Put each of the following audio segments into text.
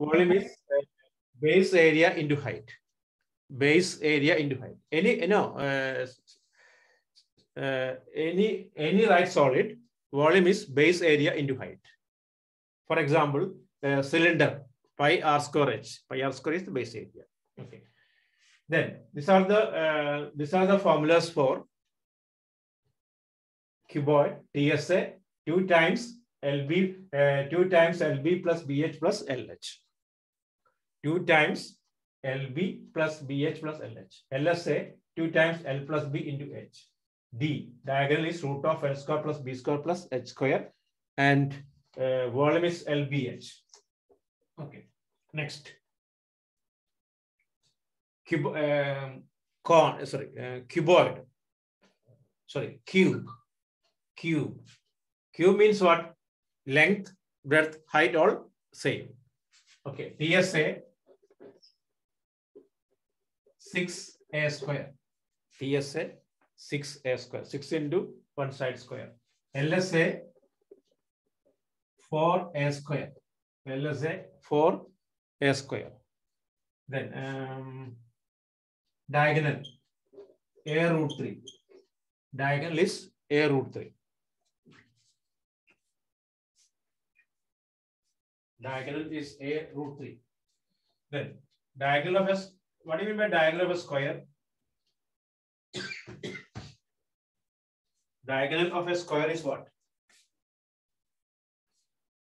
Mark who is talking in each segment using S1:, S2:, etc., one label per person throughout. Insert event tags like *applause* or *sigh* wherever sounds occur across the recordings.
S1: volume is uh, base area into height. Base area into height. Any, you know, uh, uh, any, any right solid, volume is base area into height. For example, uh, cylinder, pi r square h. Pi r square is the base area. Okay. Then these are the uh, these are the formulas for cuboid TSA two times LB uh, two times LB plus BH plus LH. Two times LB plus BH plus LH. LSA two times L plus B into H. D diagonal is root of L square plus B square plus H square and uh, volume is LBH. Okay. Next. Cube, um, con, sorry, uh, cuboid. Sorry, cube. Cube. Cube means what? Length, breadth, height, all same. Okay. TSA 6a square. TSA 6a square. 6 into one side square. LSA 4a square. LSA 4a square. Then um, diagonal a root 3. Diagonal is a root 3. Diagonal is a root 3. Then diagonal of a, what do you mean by diagonal of a square? *coughs* diagonal of a square is what?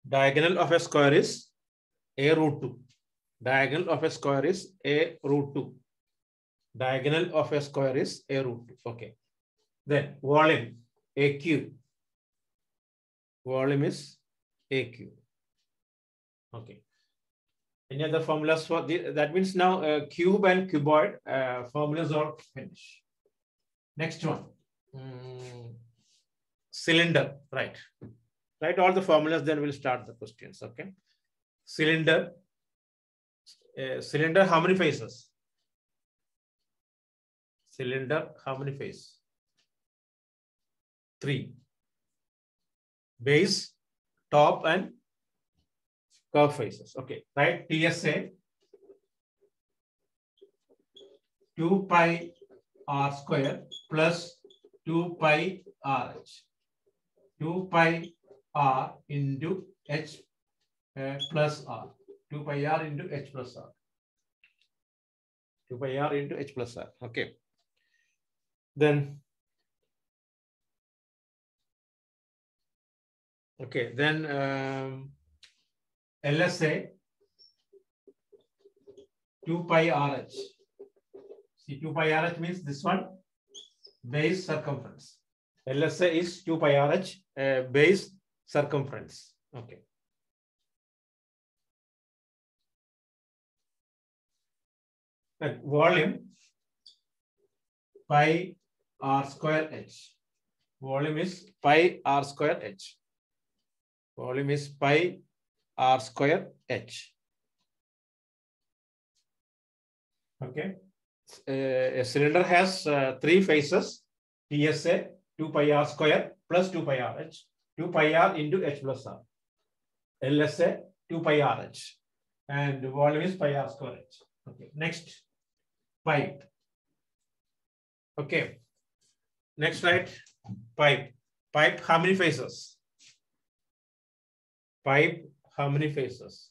S1: Diagonal of a square is a root 2. Diagonal of a square is a root 2. Diagonal of a square is a root 2. Okay. Then volume a cube. Volume is a cube. Okay. Any other formulas for the, that means now uh, cube and cuboid uh, formulas are finished. Next one. Mm, cylinder, right. Write all the formulas, then we'll start the questions. Okay. Cylinder. Uh, cylinder, how many faces? Cylinder, how many faces? Three. Base, top, and curve faces. Okay, right? TSA 2 pi r square plus 2 pi rh. 2 pi r into h uh, plus r. 2 pi r into h plus r. 2 pi r into h plus r. Okay. Then Okay, then um, LSA 2 pi RH. See, 2 pi RH means this one base circumference. LSA is 2 pi RH uh, base circumference. Okay. And volume pi r square h. Volume is pi r square h. Volume is pi r square h. Okay. Uh, a cylinder has uh, three faces. TSA 2 pi r square plus 2 pi r h. 2 pi r into h plus r. LSA 2 pi r h. And volume is pi r square h. Okay. Next, pipe. Okay. Next, slide, Pipe. Pipe, how many faces? Pipe, how many faces?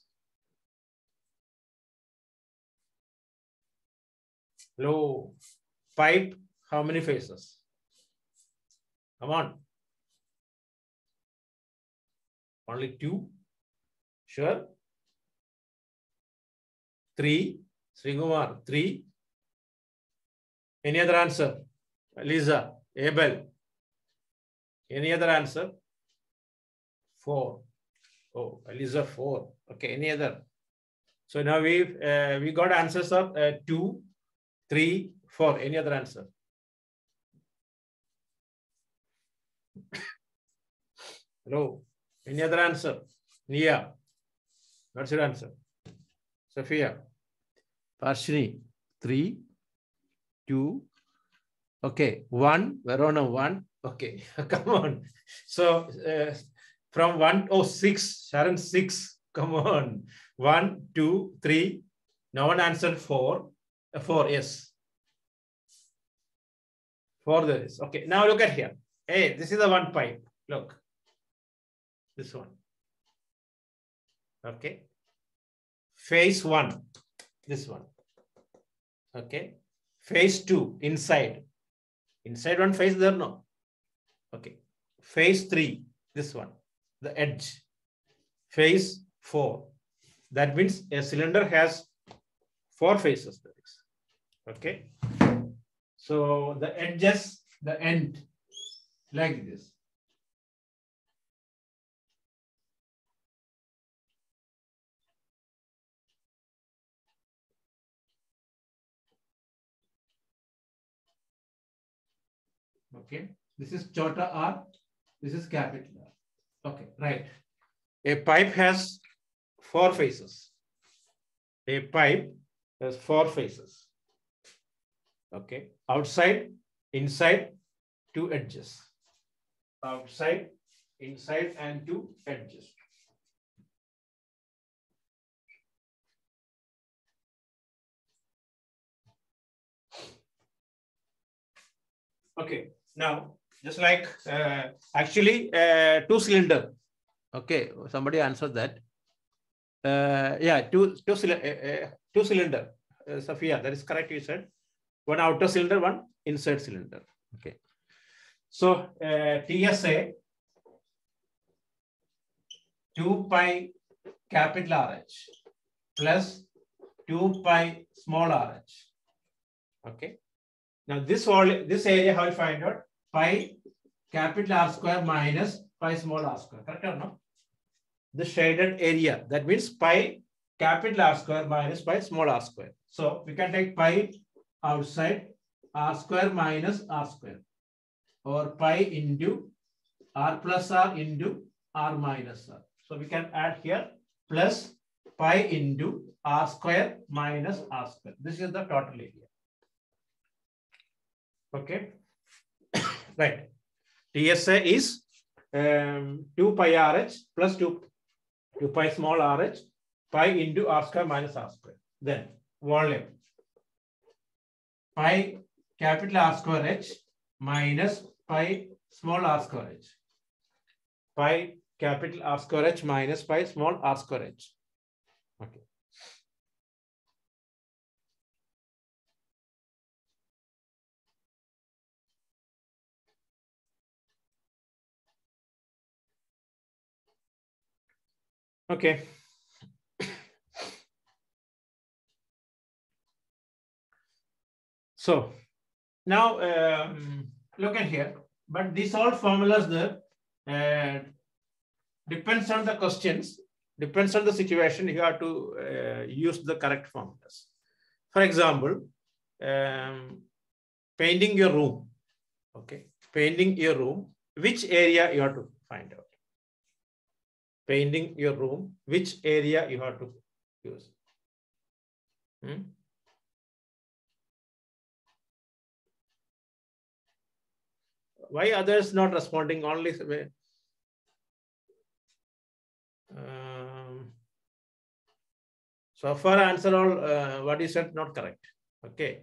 S1: Hello. Pipe, how many faces? Come on. Only two? Sure? Three? Sringumar, three? Any other answer? Lisa, Abel. Any other answer? Four. Oh, Eliza four. Okay, any other? So now we uh, we got answers of uh, two, three, four. Any other answer? Hello. Any other answer? Nia. What's your answer? Sophia. Parshini. Three, two. Okay, one. Verona one. Okay, *laughs* come on. So uh, from one oh six, Sharon six. Come on. One, two, three. No one answered four. Uh, four, yes. Four there is. Okay, now look at here. Hey, this is the one pipe. Look. This one. Okay. Phase one. This one. Okay. Phase two, inside. Inside one phase there, no. Okay. Phase three, this one, the edge. Phase four. That means a cylinder has four faces. Okay. So the edges, the end, like this. Okay. This is chota R. This is capital. Okay, right. A pipe has four faces. A pipe has four faces. Okay. Outside, inside, two edges. Outside, inside, and two edges. Okay. Now, just like uh, actually uh, two cylinder. Okay, somebody answered that. Uh, yeah, two two, uh, two cylinder. Uh, Sophia, that is correct. You said one outer cylinder, one inside cylinder. Okay. So uh, TSA two pi capital RH plus two pi small RH. Okay. Now this all this area how you find out pi capital R square minus pi small r square. Correct or? The shaded area. That means pi capital R square minus pi small r square. So we can take pi outside r square minus r square or pi into r plus r into r minus r. So we can add here plus pi into r square minus r square. This is the total area. Okay. Right. TSA is um, 2 pi RH plus 2, 2 pi small RH pi into r square minus r square. Then volume pi capital R square H minus pi small r square H. Pi capital R square H minus pi small r square H. Okay. So now um, look at here, but these all formulas there uh, depends on the questions, depends on the situation, you have to uh, use the correct formulas. For example, um, painting your room, okay, painting your room, which area you have to find out painting your room, which area you have to use. Hmm? Why others not responding only? Um, so far answer all uh, what you said not correct. Okay.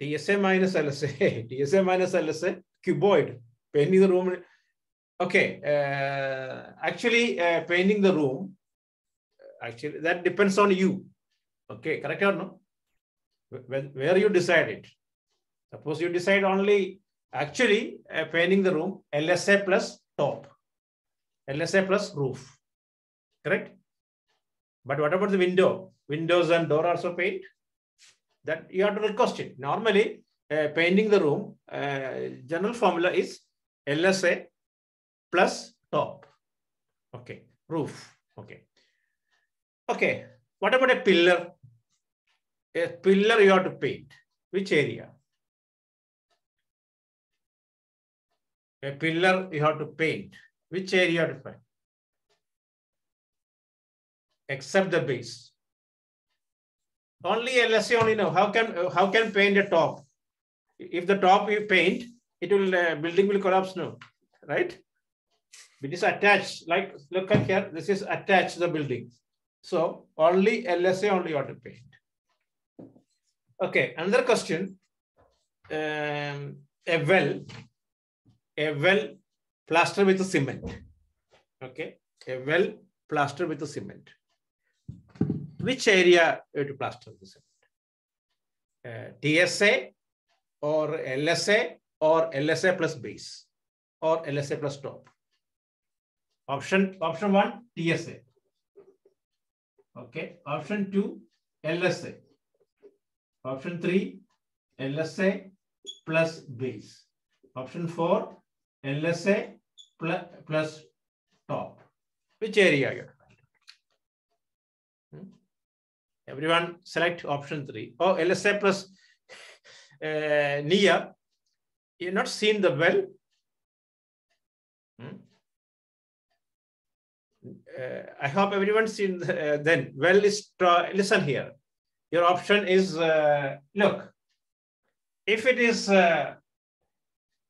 S1: TSA minus LSA, *laughs* TSA minus LSA, cuboid, painting the room Okay, uh, actually uh, painting the room, actually that depends on you. Okay, correct or no? Where, where you decide it. Suppose you decide only, actually uh, painting the room, LSA plus top, LSA plus roof, correct? But what about the window? Windows and door also paint? That you have to request it. Normally, uh, painting the room, uh, general formula is LSA plus top. Okay, roof. Okay. Okay, what about a pillar? A pillar you have to paint. Which area? A pillar you have to paint. Which area you to paint? Except the base. Only LSA only know. How can how can paint a top? If the top you paint, it will uh, building will collapse. No, right? It is attached, like look at here, this is attached to the building. So only LSA only you have to paint. Okay, another question. Um, a well, a well plaster with cement. Okay, a well plaster with cement. Which area you to plaster the cement? Uh, TSA or LSA or LSA plus base or LSA plus top. Option option one TSA. Okay. Option two LSA. Option three LSA plus base. Option four LSA plus plus top. Which area you hmm? Everyone select option three. Oh, LSA plus uh, NIA. You're not seen the well. I hope everyone's seen uh, then. Well, is listen here. Your option is uh, look. If it is uh,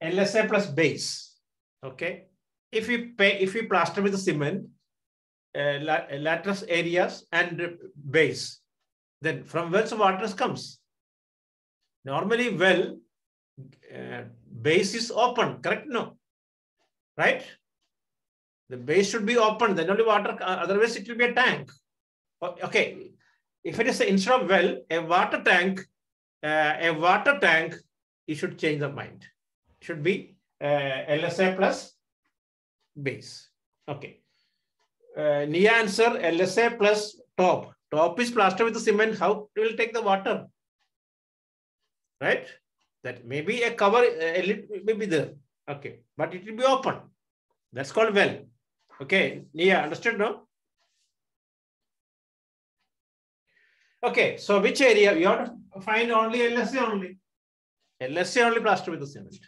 S1: LSA plus base, okay. If we pay, if we plaster with the cement, uh, lattice areas and base, then from wells water comes. Normally, well, uh, base is open, correct? No, right? The base should be open, then only water, uh, otherwise it will be a tank. Okay, if it is instead of well, a water tank, uh, a water tank, you should change the mind. It should be uh, LSA plus base. Okay. Uh, Nia answer LSA plus top. Top is plaster with the cement. How it will take the water? Right? That maybe a cover, a lid may be there. Okay. But it will be open. That's called well. Okay, yeah, understood now? Okay, so which area? You have to find only LSA only. LSA only plaster with the cement.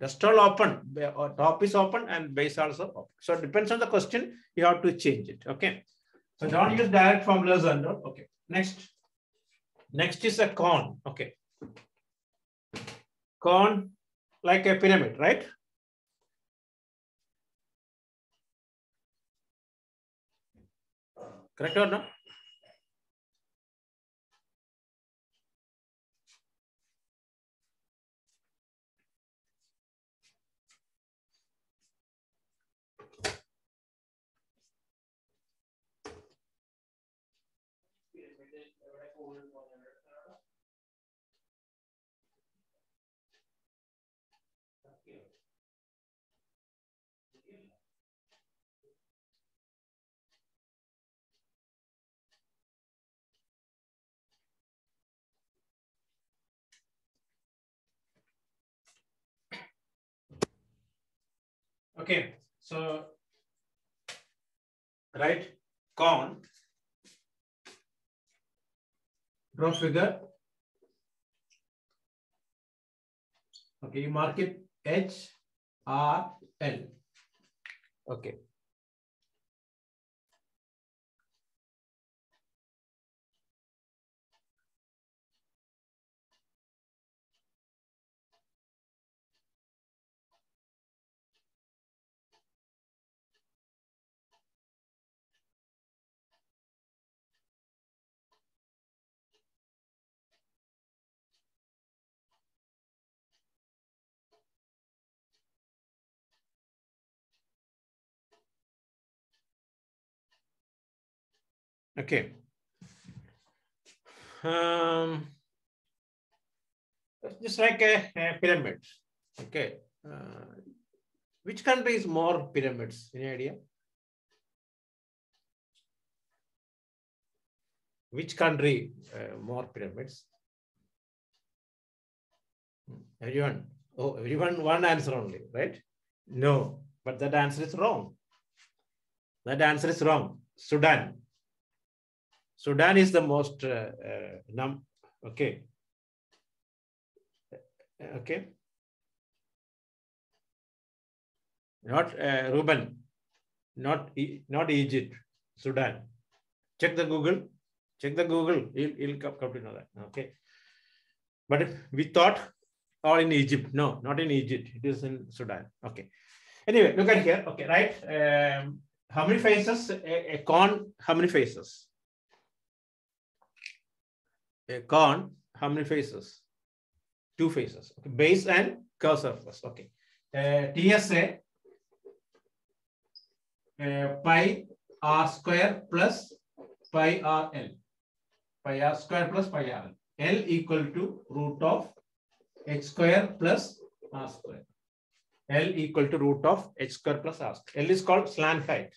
S1: Just all open, uh, top is open and base also open. So it depends on the question, you have to change it. Okay. So don't use direct formulas under. Okay. Next. Next is a cone. Okay. Cone like a pyramid, right? Correct or no? Okay, so right con draw figure. Okay, you mark it H R L. Okay. Okay. Um, just like a, a pyramid. Okay. Uh, which country is more pyramids? Any idea? Which country uh, more pyramids? Everyone. Oh, everyone one answer only, right? No, but that answer is wrong. That answer is wrong. Sudan. Sudan is the most uh, uh, num. Okay. Okay. Not uh, not not Egypt, Sudan. Check the Google. Check the Google. You'll, you'll come, come to know that. Okay. But we thought all in Egypt. No, not in Egypt. It is in Sudan. Okay. Anyway, look at here. Okay, right. Um, how many faces? A, a cone, how many faces? A cone, how many faces? Two faces. Okay. Base and curve surface. Okay. Uh, TSA uh, pi r square plus pi r l. Pi r square plus pi r l. L equal to root of h square plus r square. L equal to root of h square plus r. L is called slant height.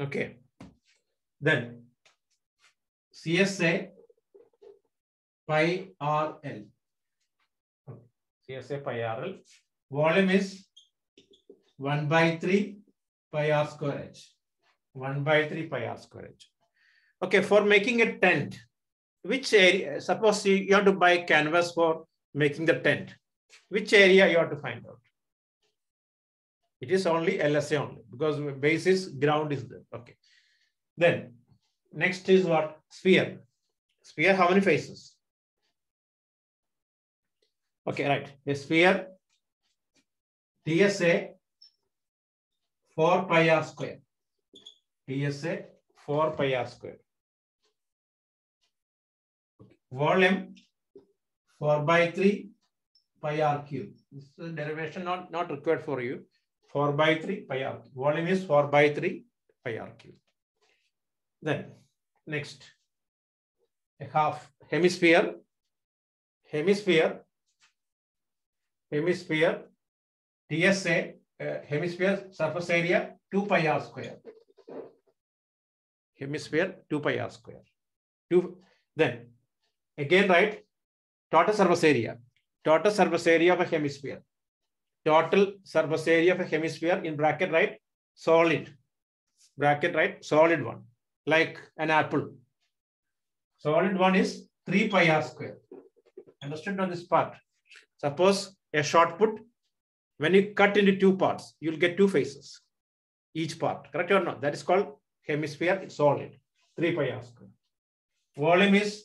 S1: Okay. Then CSA pi RL. CSA pi RL. Volume is 1 by 3 pi r square h. 1 by 3 pi r square h. Okay, for making a tent, which area, suppose you, you have to buy canvas for making the tent, which area you have to find out? It is only LSA only because basis ground is there. Okay. Then next is what? Sphere. Sphere, how many faces? Okay, right. A sphere, TSA, 4 pi r square. TSA, 4 pi r square. Volume, 4 by 3 pi r cube. This is derivation not, not required for you. 4 by 3 pi r. Volume is 4 by 3 pi r cube. Then next, a half hemisphere, hemisphere, hemisphere, TSA, uh, hemisphere surface area 2 pi r square. Hemisphere 2 pi r square. Two, then again right, total surface area. Total surface area of a hemisphere. Total surface area of a hemisphere in bracket right solid. Bracket right solid one like an apple. Solid one is 3 pi r square. Understood on this part? Suppose a shot put, when you cut into two parts, you'll get two faces, each part. Correct or not? That is called hemisphere solid, 3 pi r square. Volume is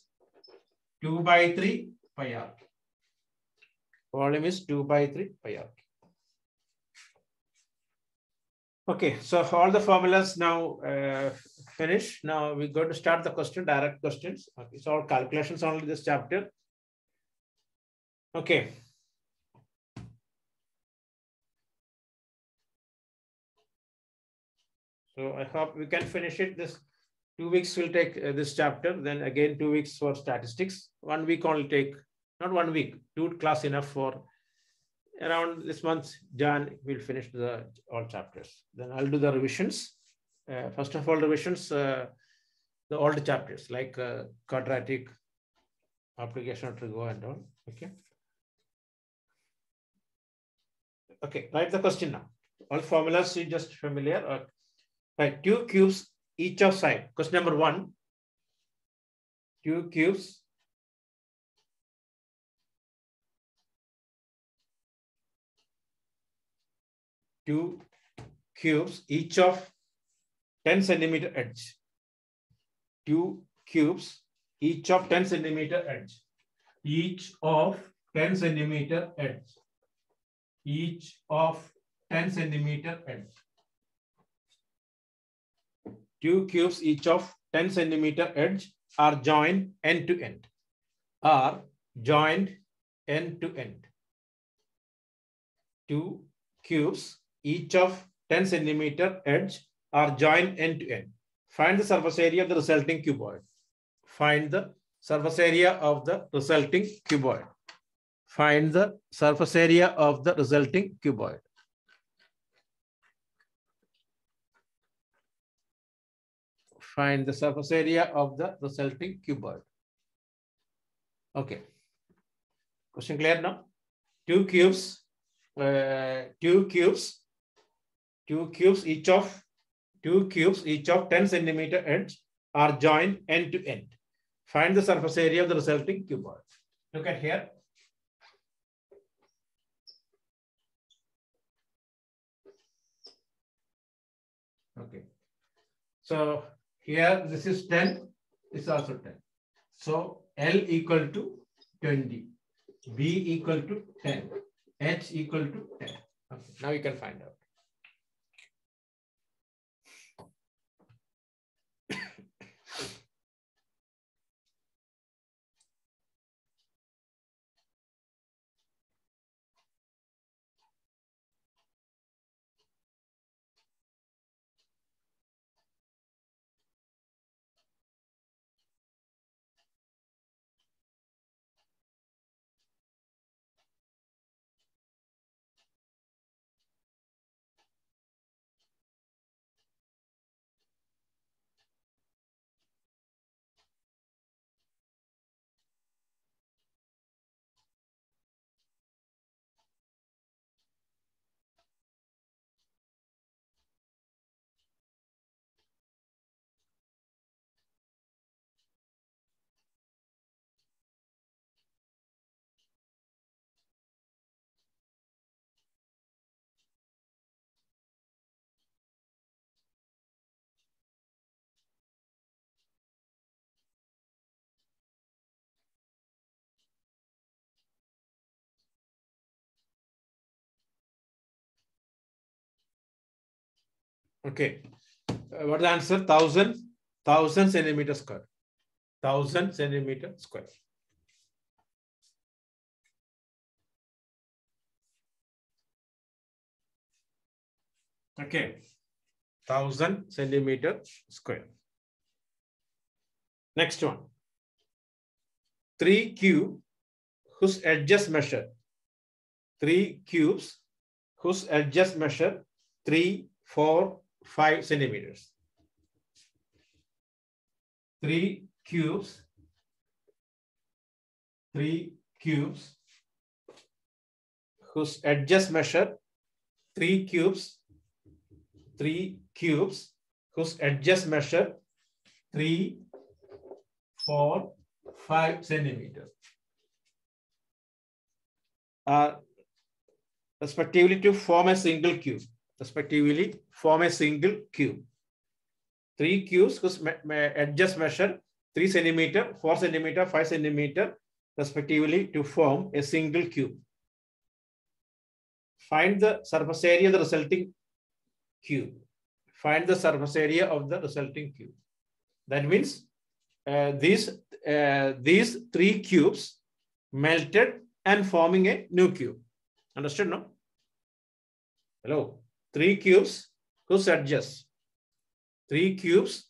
S1: 2 by 3 pi r. Volume is 2 by 3 pi r. Okay, so all the formulas now uh, finished. Now we're going to start the question, direct questions. Okay, it's all calculations only this chapter. Okay. So I hope we can finish it. This two weeks will take uh, this chapter. Then again, two weeks for statistics. One week only take, not one week, two class enough for around this month, Jan, we'll finish the all chapters. Then I'll do the revisions. Uh, first of all, revisions, uh, the old chapters like uh, quadratic, application of trigo and all. Okay. Okay, write the question now. All formulas you just familiar. Uh, right, two cubes each of side. Question number one. Two cubes two cubes, each of 10 centimeter edge. Two cubes, each of 10 centimeter edge. Each of 10 centimeter edge. Each of 10 centimeter edge. Two cubes, each of 10 centimeter edge are joined end to end. Are joined end to end. Two cubes each of 10 centimeter edge are joined end to end. Find the surface area of the resulting cuboid. Find the surface area of the resulting cuboid. Find the surface area of the resulting cuboid. Find the surface area of the resulting cuboid. Okay. Question clear now? Two cubes, uh, two cubes two cubes each of two cubes each of 10 centimeter edge are joined end to end. Find the surface area of the resulting cuboid. Look at here. Okay. So here this is 10, This is also 10. So L equal to 20, B equal to 10, H equal to 10. Okay. Now you can find out. Okay. Uh, what the answer? Thousand, thousand centimeter square. Thousand centimeter square. Okay. Thousand centimeter square. Next one. Three cube whose edges measure. Three cubes whose edges measure three, four, 5 centimeters. Three cubes, three cubes. Whose edges measure? Three cubes, three cubes. Whose edges measure? Three, four, five centimeters. Are respectively to form a single cube respectively form a single cube. Three cubes whose edges measure 3 centimeter, 4 centimeter, 5 centimeter respectively to form a single cube. Find the surface area of the resulting cube. Find the surface area of the resulting cube. That means uh, these, uh, these three cubes melted and forming a new cube. Understood, no? Hello? Three cubes whose edges, three cubes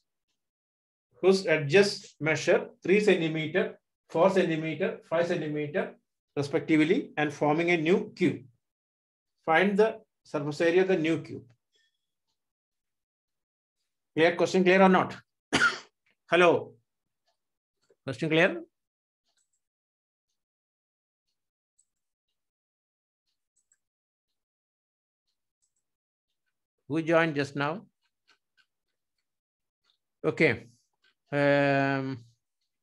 S1: whose edges measure three centimeter, four centimeter, five centimeter respectively and forming a new cube. Find the surface area of the new cube. Clear question clear or not? *coughs* Hello. Question clear? Who joined just now? Okay. Um,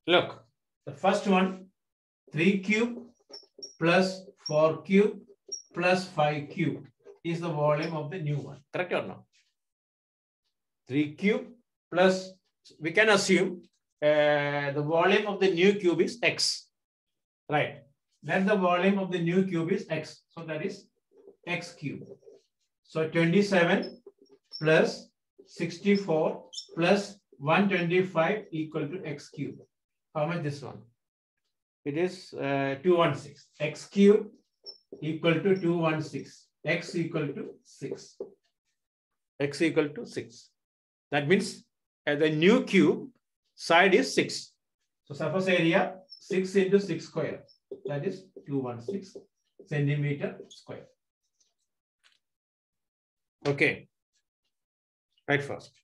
S1: look, the first one, 3 cube plus 4 cube plus 5 cube is the volume of the new one. Correct or not? 3 cube plus, we can assume uh, the volume of the new cube is x. Right. Then the volume of the new cube is x. So that is x cube. So 27 plus 64 plus 125 equal to x cube. How much this one? It is uh, 216. x cube equal to 216. x equal to 6. x equal to 6. That means the new cube side is 6. So surface area 6 into 6 square. That is 216 centimeter square. Okay. Right first.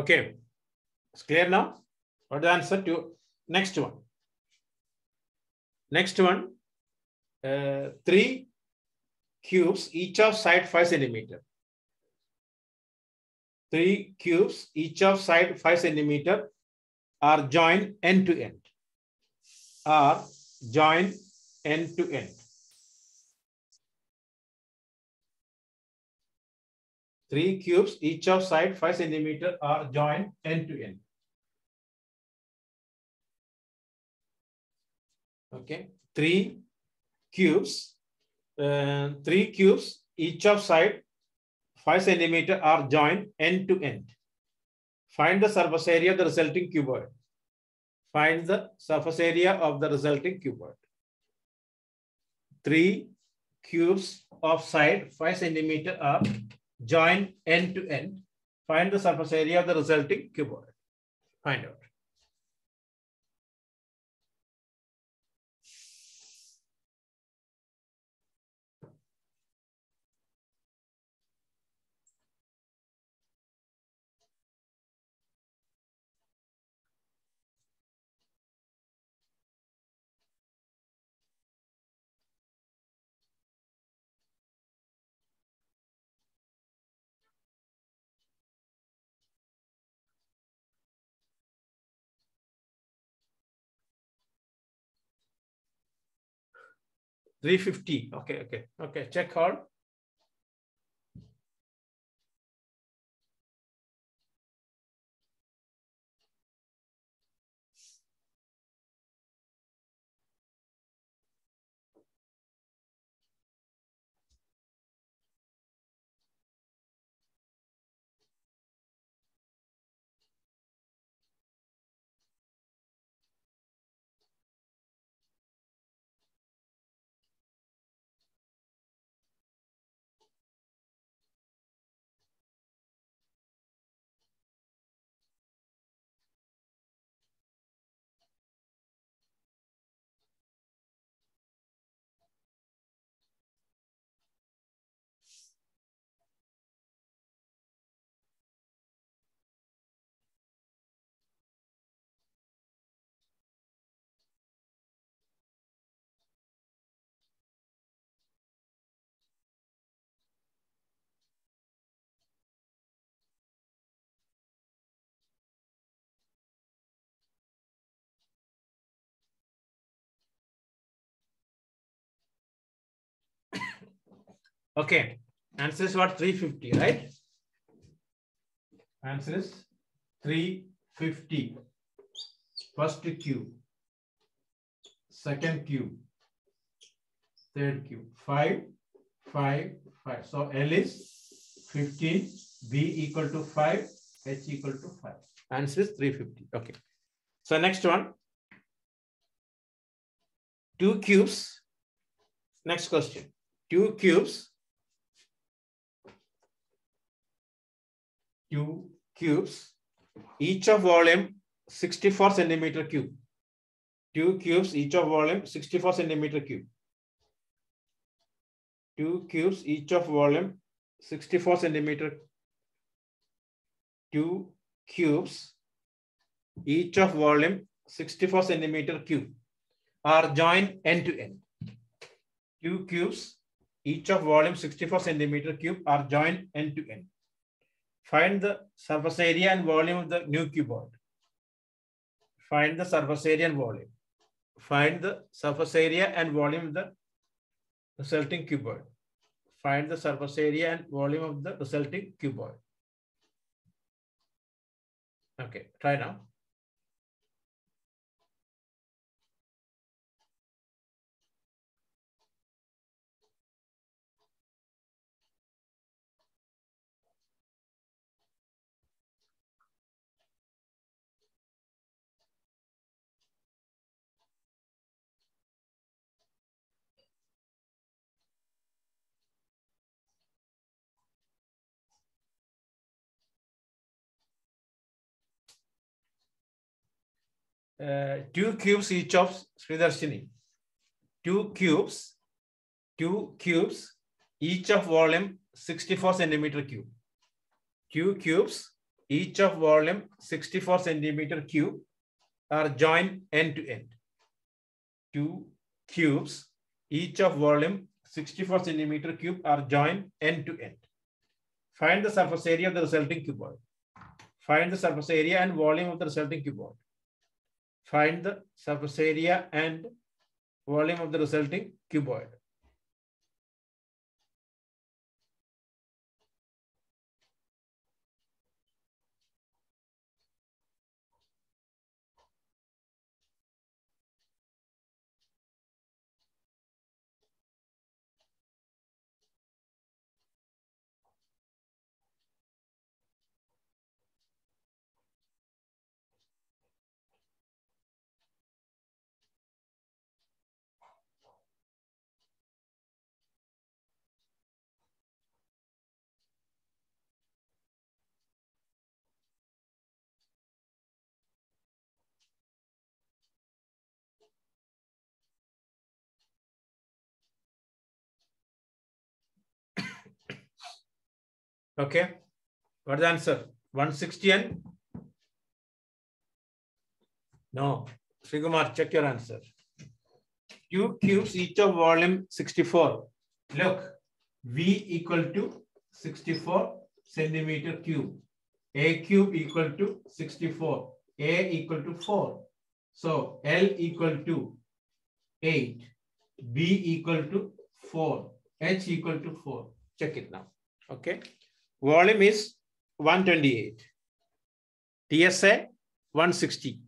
S1: Okay. It's clear now? What the answer to next one? Next one, uh, three cubes, each of side five centimeter. Three cubes, each of side five centimeter are joined end to end. Are joined end to end. Three cubes, each of side five centimeter are joined end to end. Okay, three cubes, uh, three cubes, each of side five centimeter are joined end to end. Find the surface area of the resulting cuboid. Find the surface area of the resulting cuboid. Three cubes of side five centimeter are join end to end, find the surface area of the resulting cuboid. Find out. Three fifty. Okay, okay, okay. Check all. Okay. Answer is what? 350, right? Answer is 350. First cube. Second cube. Third cube. 5, 5, 5. So L is 15, B equal to 5, H equal to 5. Answer is 350. Okay. So next one. Two cubes. Next question. Two cubes two cubes, each of volume 64 centimeter cube. Two cubes, each of volume 64 centimeter cube. Two cubes, each of volume 64 centimeter. Two cubes, each of volume 64 centimeter cube are joined end to end. Two cubes, each of volume 64 centimeter cube are joined end to end. Find the surface area and volume of the new cuboid. Find the surface area and volume. Find the surface area and volume of the resulting cuboid. Find the surface area and volume of the resulting cuboid. Okay, try now. Uh, two cubes each of Sridarshini. Two cubes, two cubes, each of volume 64 centimeter cube. Two cubes, each of volume 64 centimeter cube are joined end to end. Two cubes, each of volume 64 centimeter cube are joined end to end. Find the surface area of the resulting cuboid. Find the surface area and volume of the resulting cuboid. Find the surface area and volume of the resulting cuboid. Okay. What's the answer? 160 and? No. Srikumar, check your answer. Two cubes, each of volume 64. Look, V equal to 64 centimeter cube. A cube equal to 64. A equal to 4. So L equal to 8. B equal to 4. H equal to 4. Check it now. Okay. Volume is 128. TSA 160.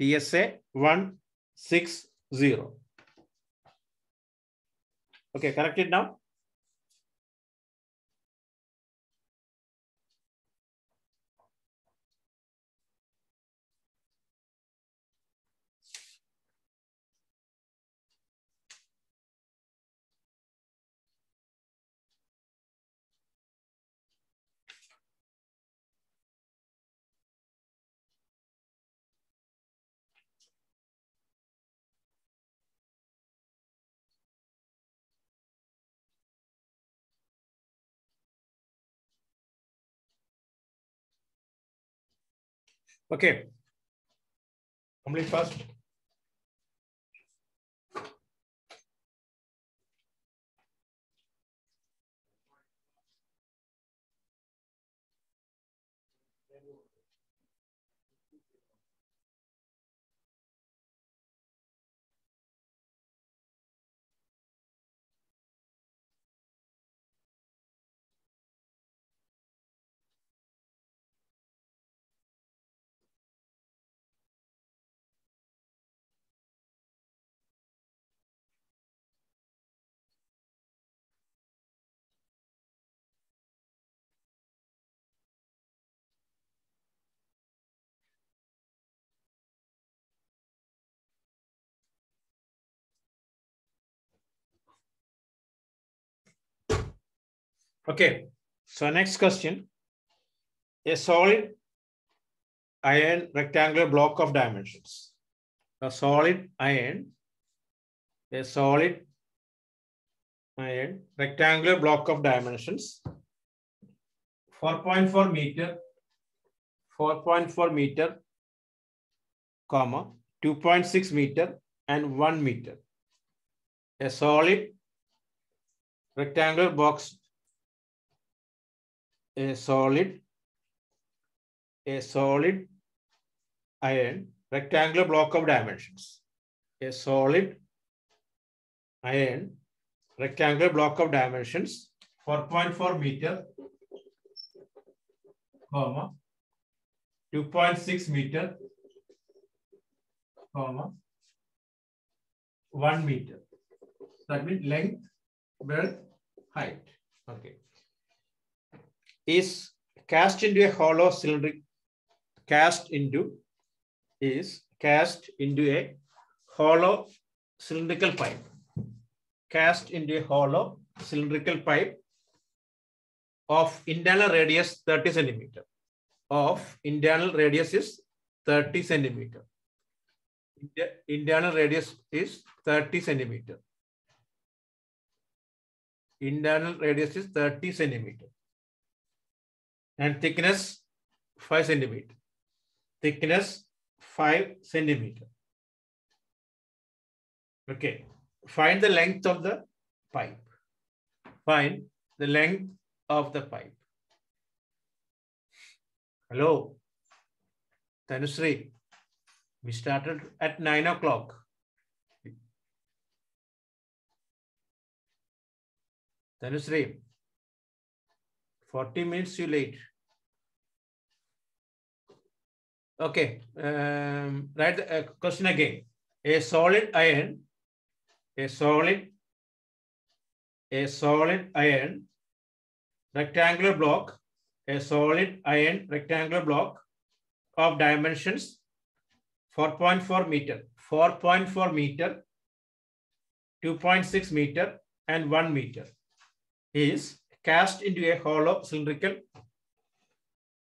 S1: TSA 160. Okay, correct it now. Okay. Complete first. Okay. So next question. A solid iron rectangular block of dimensions. A solid iron, a solid iron rectangular block of dimensions. 4.4 meter, 4.4 meter, comma, 2.6 meter and 1 meter. A solid rectangular box a solid a solid iron rectangular block of dimensions. A solid iron rectangular block of dimensions 4.4 meter comma 2.6 meter comma 1 meter. That means length breadth height. Okay is cast into a hollow cylindric cast into is cast into a hollow cylindrical pipe. Cast into a hollow cylindrical pipe of internal radius 30 centimeter. Of internal radius is 30 centimeter. Internal radius is 30 centimeter. Internal radius is 30 centimeter and thickness 5 centimeter. Thickness 5 centimeter. Okay. Find the length of the pipe. Find the length of the pipe. Hello. Tanusri. We started at 9 o'clock. Tanusri. 40 minutes you late. Okay. Um, write the uh, question again. A solid iron, a solid, a solid iron rectangular block, a solid iron rectangular block of dimensions 4.4 meter, 4.4 meter, 2.6 meter, and 1 meter is cast into a hollow cylindrical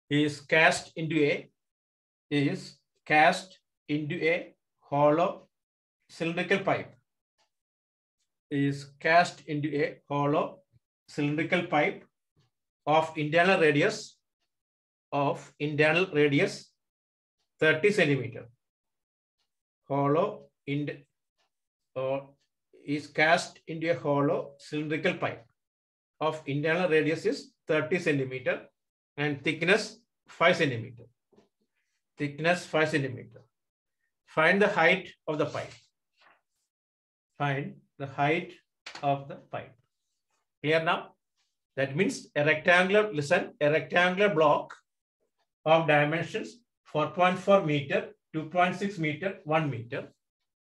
S1: is cast into a is cast into a hollow cylindrical pipe is cast into a hollow cylindrical pipe of internal radius of internal radius 30 centimeter hollow in or uh, is cast into a hollow cylindrical pipe of internal radius is 30 centimeter and thickness 5 centimeter. Thickness 5 centimeter. Find the height of the pipe. Find the height of the pipe. Clear now? That means a rectangular, listen, a rectangular block of dimensions 4.4 meter, 2.6 meter, 1 meter,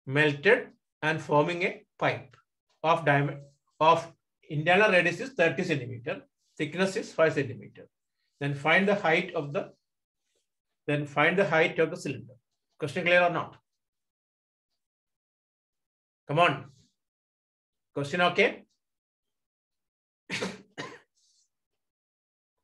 S1: melted and forming a pipe of diameter of internal radius is 30 centimeter, thickness is 5 centimeter. Then find the height of the, then find the height of the cylinder. Question clear or not? Come on. Question okay? *coughs*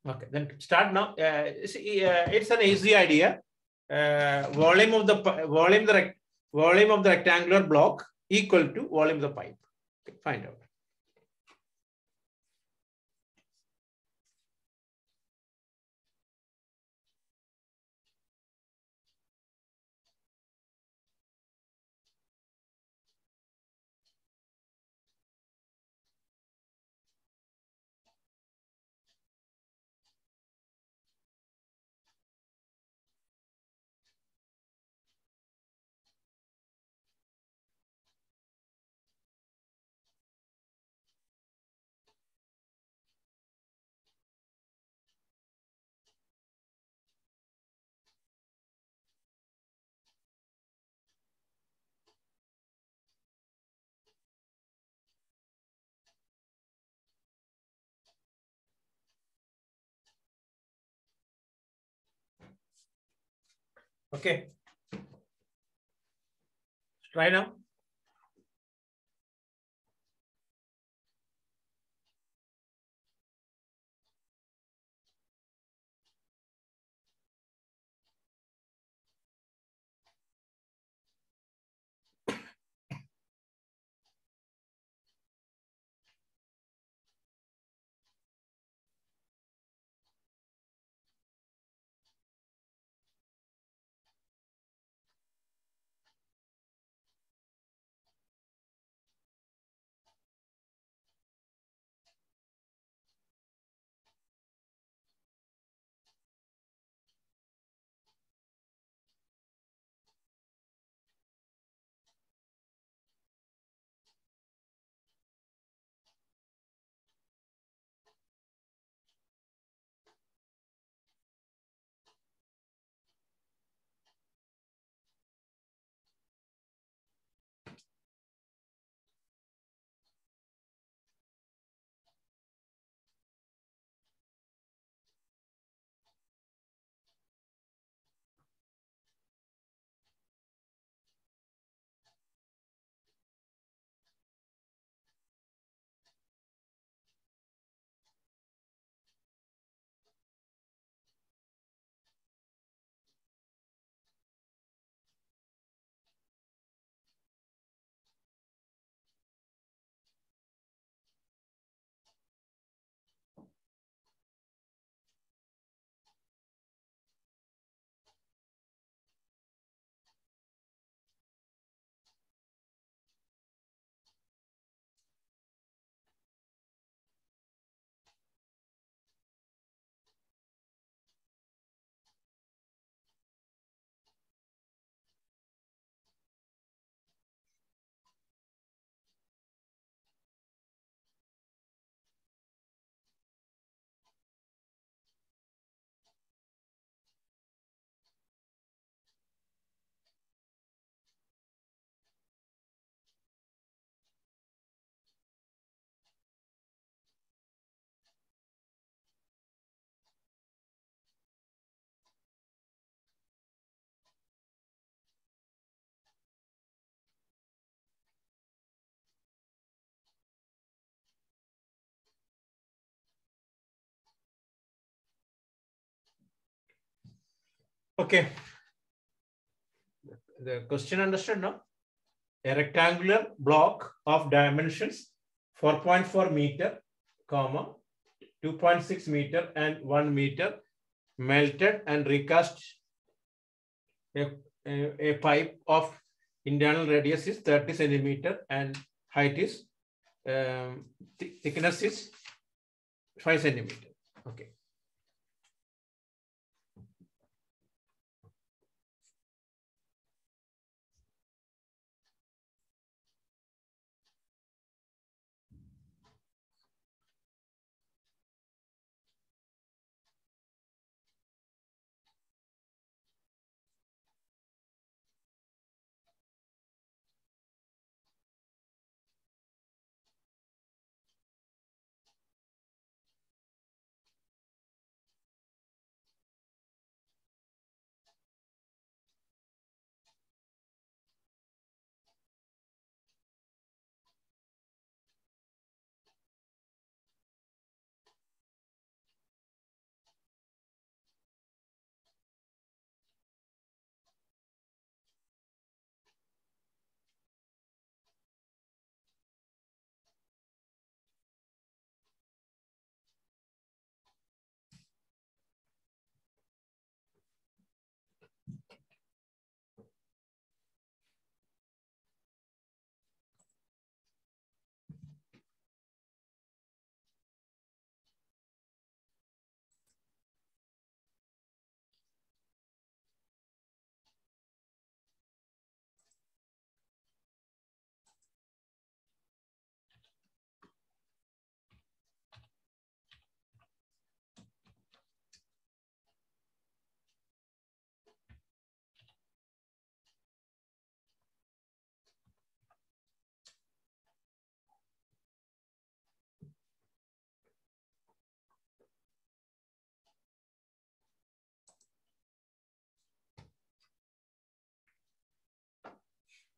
S1: okay, then start now. Uh, uh, it's an easy idea. Uh, volume of the volume the volume of the rectangular block equal to volume of the pipe. Okay, find out. Okay. Try now. Okay. The question understood now? A rectangular block of dimensions 4.4 meter, comma, 2.6 meter and 1 meter melted and recast a, a, a pipe of internal radius is 30 centimeter and height is um, th thickness is 5 centimeter. Okay.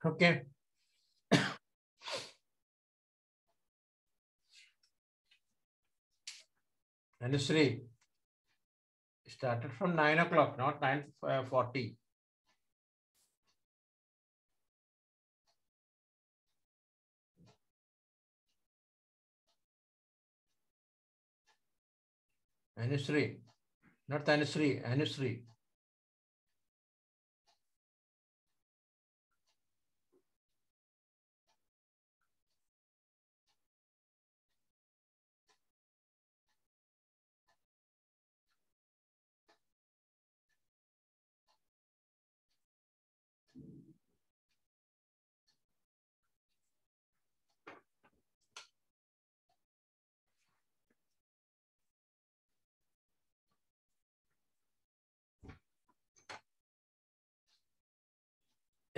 S1: Okay. Anusri started from nine o'clock, not nine uh, forty. Anusri, not Anusri, Anusri.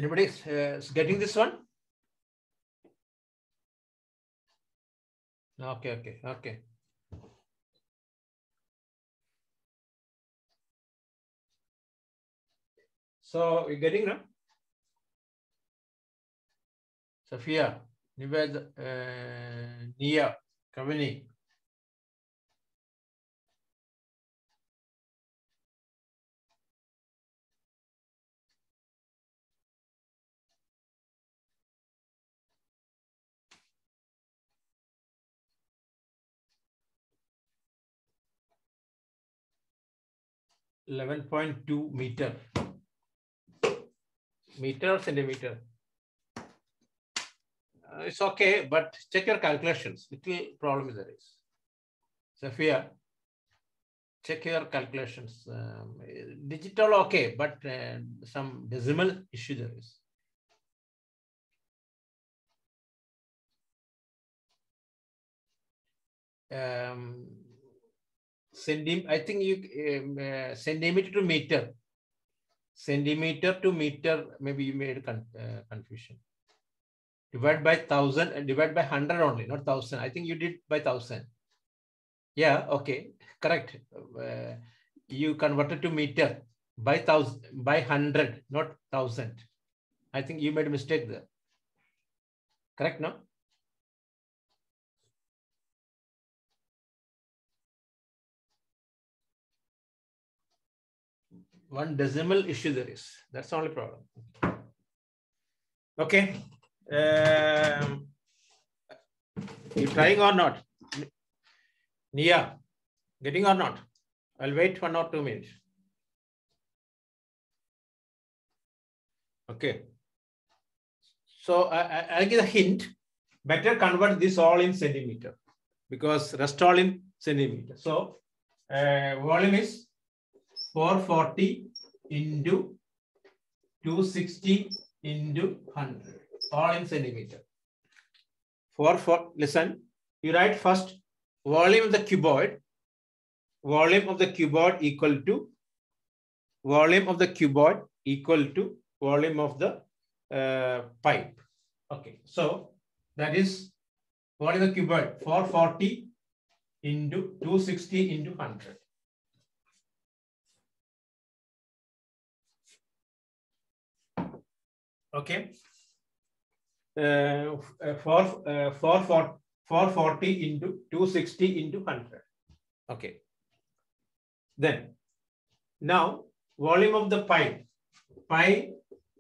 S1: Anybody uh, getting this one? Okay, okay, okay. So you're getting now? Sophia, Nived, uh, Nia, Kavini. Eleven point two meter. Meter or centimeter? Uh, it's okay, but check your calculations. Little problem is there is. Sophia, check your calculations. Um, digital okay, but uh, some decimal issue there is. Um, centim I think you um, uh, centimeter to meter. Centimeter to meter, maybe you made con uh, confusion. Divide by thousand and divide by hundred only, not thousand. I think you did by thousand. Yeah, okay, correct. Uh, you converted to meter by thousand by hundred, not thousand. I think you made a mistake there. Correct, no? One decimal issue there is. That's the only problem. Okay. Um, you trying or not? Nia, getting or not? I'll wait one or two minutes. Okay. So I, I'll give a hint. Better convert this all in centimeter because rest all in centimeter. So uh, volume is 440 into 260 into 100, all in centimeter. For, for, listen, you write first volume of the cuboid, volume of the cuboid equal to volume of the cuboid equal to volume of the uh, pipe. Okay, so that is volume of the cuboid 440 into 260 into 100. Okay. Uh, for, uh, for, for, 440 into 260 into 100. Okay. Then, now volume of the pipe, pi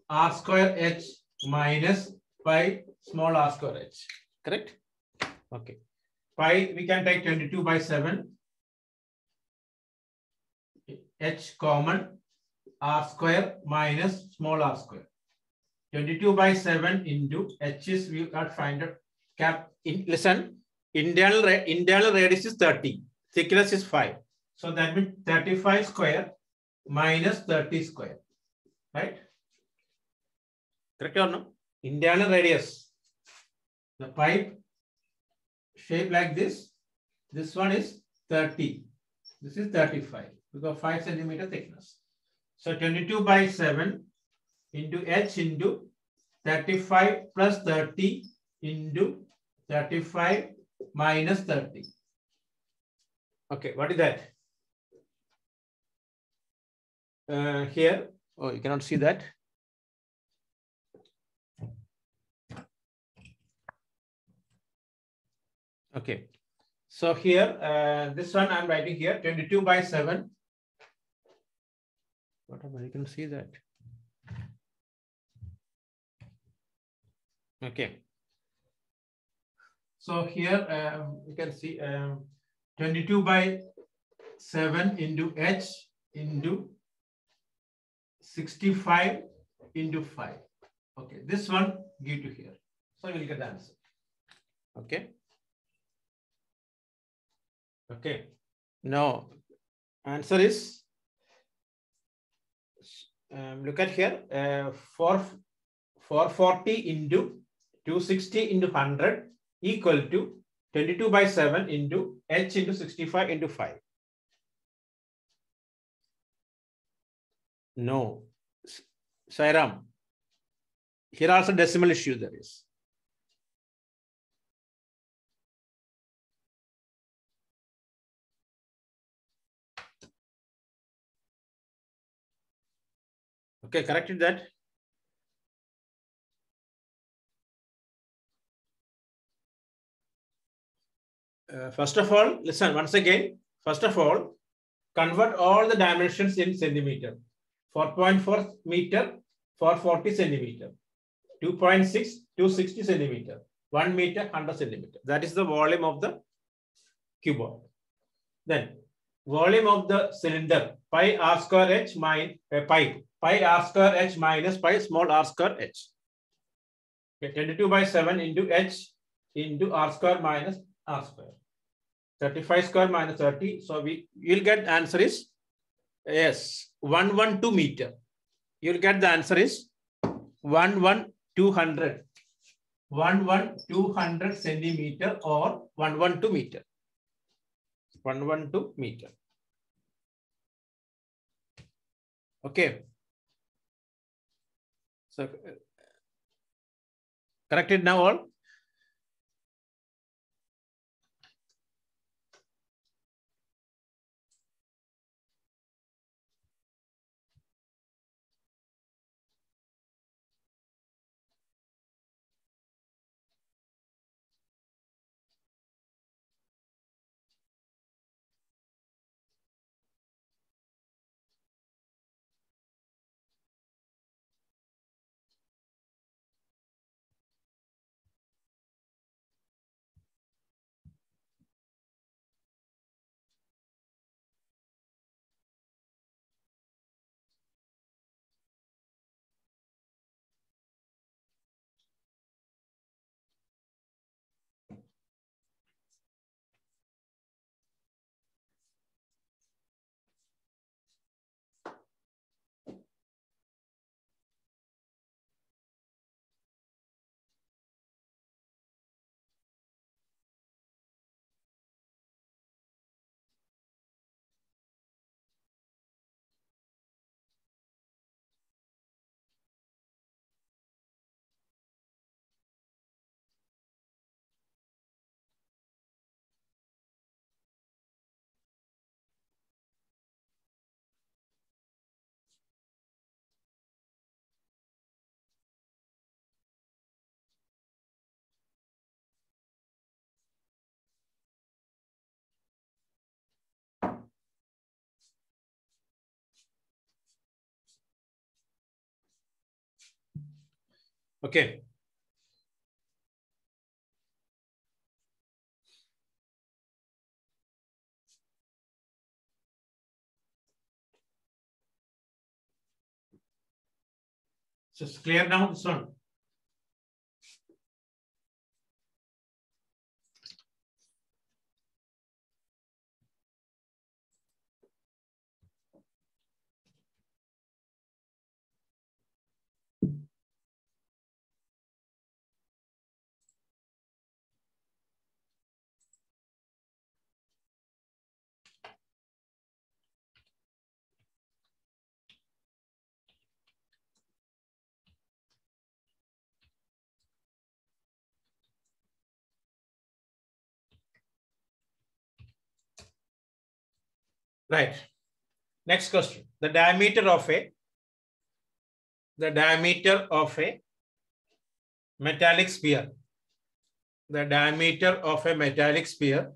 S1: r square h minus pi small r square h. Correct? Okay. Pi, we can take 22 by 7. h common r square minus small r square. 22 by 7 into h is we got find out cap in listen internal internal radius is 30 thickness is 5 so that means 35 square minus 30 square right? Correct or no? Internal radius. The pipe shape like this this one is 30 this is 35 because 5 centimeter thickness. So 22 by 7 into h into 35 plus 30 into 35 minus 30. Okay, what is that? Uh, here, oh, you cannot see that. Okay, so here, uh, this one I'm writing here, 22 by 7. Whatever, you can see that. Okay. So here um, you can see um, 22 by 7 into h into 65 into 5. Okay, this one give to here. So we'll get the answer. Okay. Okay. Now, answer is um, look at here uh, for 440 into 260 into 100 equal to 22 by 7 into h into 65 into 5. No. Sairam. Here also decimal issue there is. Okay, corrected that. Uh, first of all, listen once again. First of all, convert all the dimensions in centimeter. 4.4 meter, for 40 centimeter. 2.6, 260 centimeter. 1 meter, 100 centimeter. That is the volume of the cuboid. Then, volume of the cylinder, pi r square h minus uh, pipe, pi r square h minus pi small r square h. Okay, 22 by 7 into h into r square minus r square. 35 square minus 30. So we you'll get answer is yes, 112 meter. You'll get the answer is 11200. 11200 centimeter or 112 meter. 112 meter. Okay. So uh, corrected now all? Okay. It's clear now this one. Right. Next question. The diameter of a the diameter of a metallic sphere. The diameter of a metallic sphere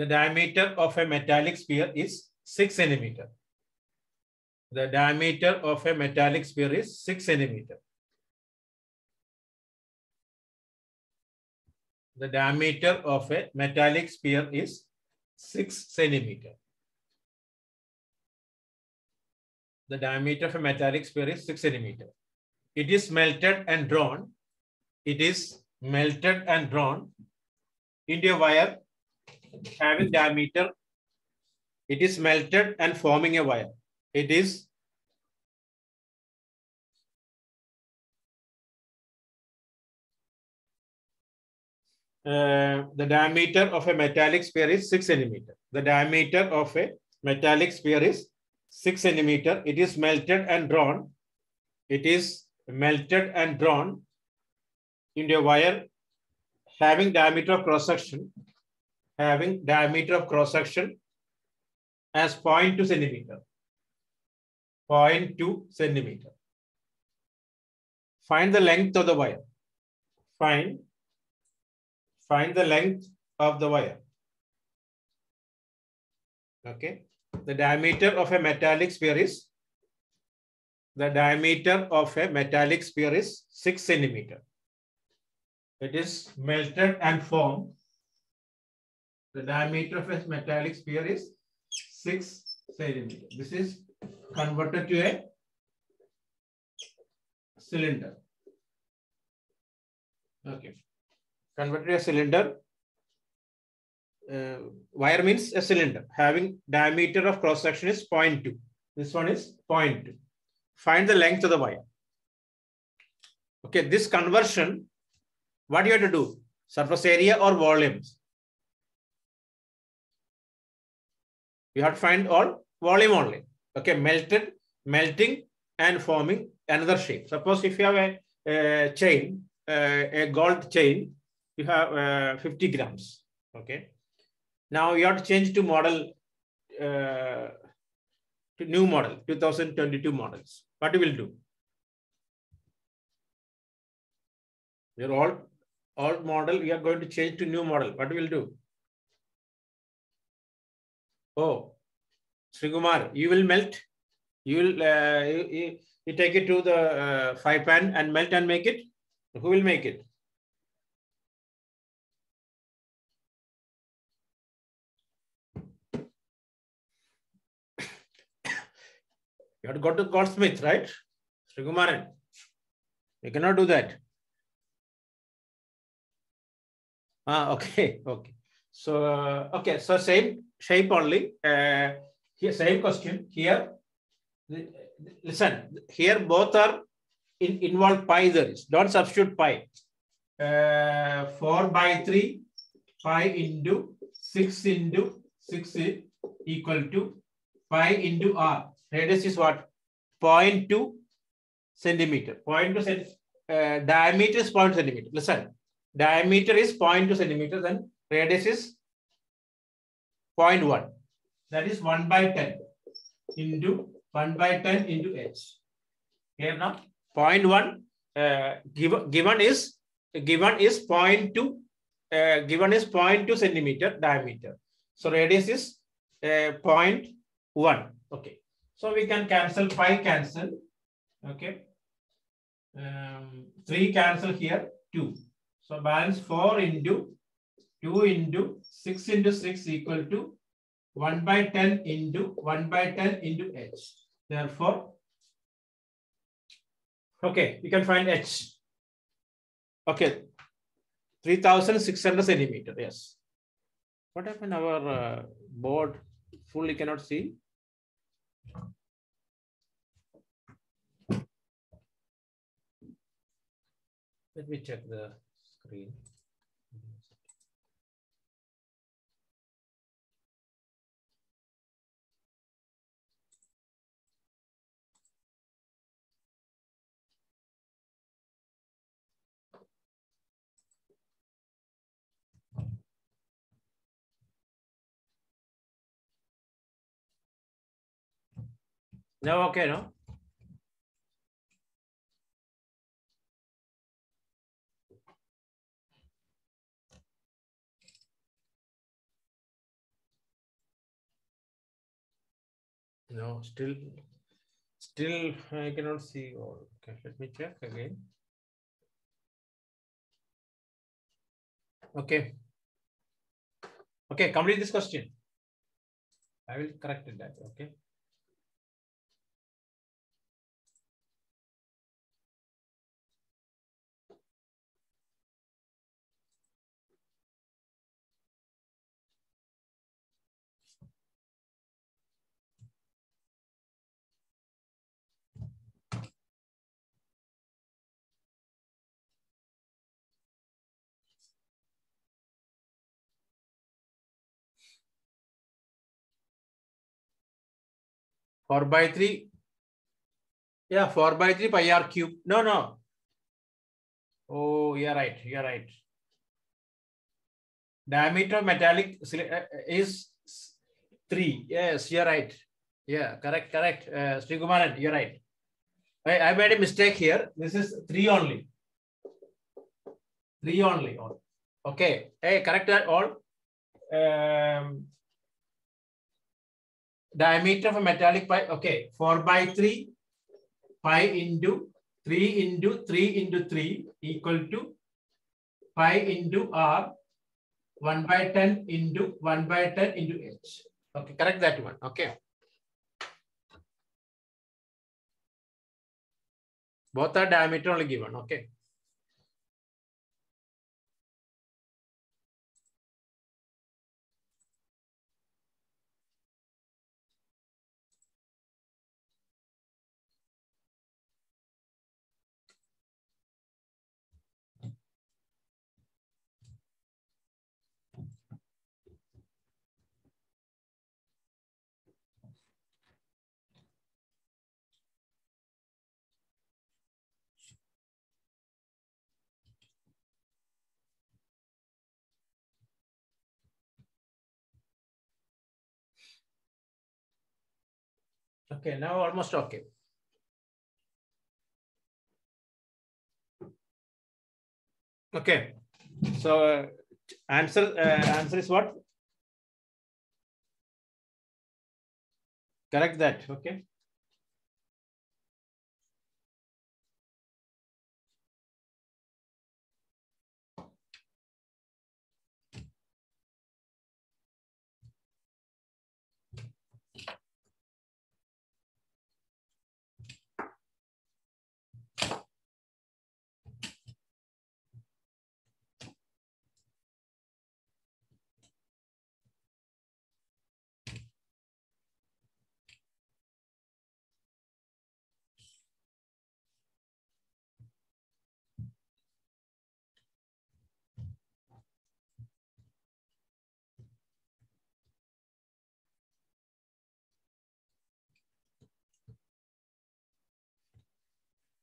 S1: the diameter of a metallic sphere is 6 centimeter. The diameter of a metallic sphere is 6 centimeter. The diameter of a metallic sphere is 6 centimeter. The diameter of a metallic sphere is 6 centimeter. It is melted and drawn. It is melted and drawn into a wire having diameter, it is melted and forming a wire. It is uh, the diameter of a metallic sphere is 6 centimeter. The diameter of a metallic sphere is 6 centimeter. It is melted and drawn. It is melted and drawn into a wire having diameter of cross section having diameter of cross section as 0.2 centimeter. 0.2 centimeter. Find the length of the wire. Find, find the length of the wire. Okay. The diameter of a metallic sphere is the diameter of a metallic sphere is 6 centimeter. It is melted and formed the diameter of a metallic sphere is 6 centimeter. This is converted to a cylinder. Okay. Converted to a cylinder. Uh, wire means a cylinder having diameter of cross section is 0.2. This one is 0.2. Find the length of the wire. Okay, this conversion, what you have to do? Surface area or volumes? You have to find all volume only. Okay, melted, melting and forming another shape. Suppose if you have a, a chain, uh, a gold chain, you have uh, 50 grams. Okay. Now you have to change to model, uh, to new model, 2022 models. What you will do? Your old, old model, we are going to change to new model. What we will do? Oh, Sri you will melt. You will uh, you, you, take it to the uh, fry pan and melt and make it. Who will make it? You have to go to goldsmith, right? Sri. You cannot do that. Ah, okay, okay. So, uh, okay, so same shape only. Uh, here, same question here. Listen, here both are in, involved pi there is. Don't substitute pi. Uh, 4 by 3 pi into 6 into 6 is equal to pi into r. Radius is what? 0.2 centimeter. 0.2 centimeter. Uh, diameter is 0.2 centimeter. Listen, diameter is 0.2 centimeter, then radius is 0.1. That is 1 by 10 into 1 by 10 into h. Here now, 0.1 uh, given, given is given is 0.2 uh, given is 0.2 centimeter diameter. So radius is uh, 0.1. Okay. So we can cancel 5 cancel. Okay. Um, 3 cancel here, 2. So balance 4 into 2 into 6 into 6 equal to 1 by 10 into 1 by 10 into h. Therefore, okay, you can find h. Okay, 3600 centimeter, yes. What happened our uh, board fully cannot see? Let me check the screen. No, okay, no? No, still, still I cannot see all. Okay, let me check again. Okay. Okay, complete this question. I will correct it that, okay? Four by three. Yeah, four by three pi r cube. No, no. Oh, you're right. You're right. Diameter of metallic uh, is three. Yes, you're right. Yeah, correct, correct. Uh, Sri Kumaran, you're right. I, I made a mistake here. This is three only. Three only. All. Okay. Hey, correct all. Um, diameter of a metallic pipe. Okay, 4 by 3 pi into 3 into 3 into 3 equal to pi into r 1 by 10 into 1 by 10 into h. Okay, correct that one. Okay. Both are diameter only given. Okay. Okay, now almost okay. Okay, so uh, answer uh, answer is what? Correct that. Okay.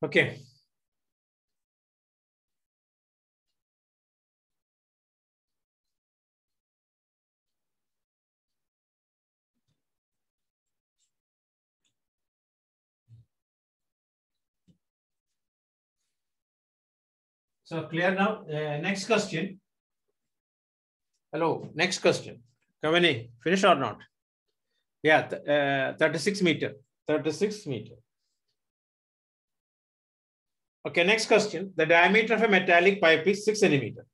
S1: Okay. So clear now. Uh, next question. Hello. Next question. Kavani, finish or not? Yeah, th uh, 36 meter. 36 meter. Okay, next question. The diameter of a metallic pipe is 6 centimeter.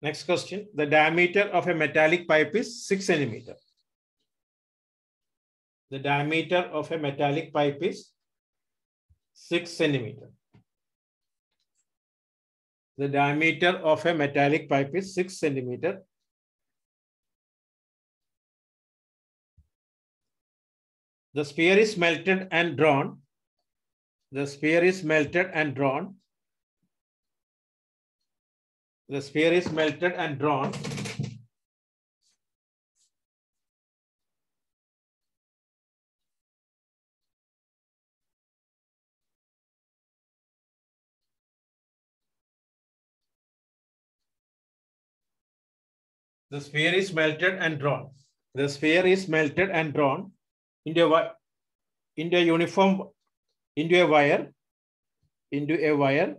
S1: Next question. The diameter of a metallic pipe is 6 centimeter. The diameter of a metallic pipe is 6 centimeter. The diameter of a metallic pipe is 6 centimeter. The sphere is melted and drawn. The sphere is melted and drawn. The sphere is melted and drawn. The sphere is melted and drawn. The sphere is melted and drawn into a, into a uniform, into a wire, into a wire,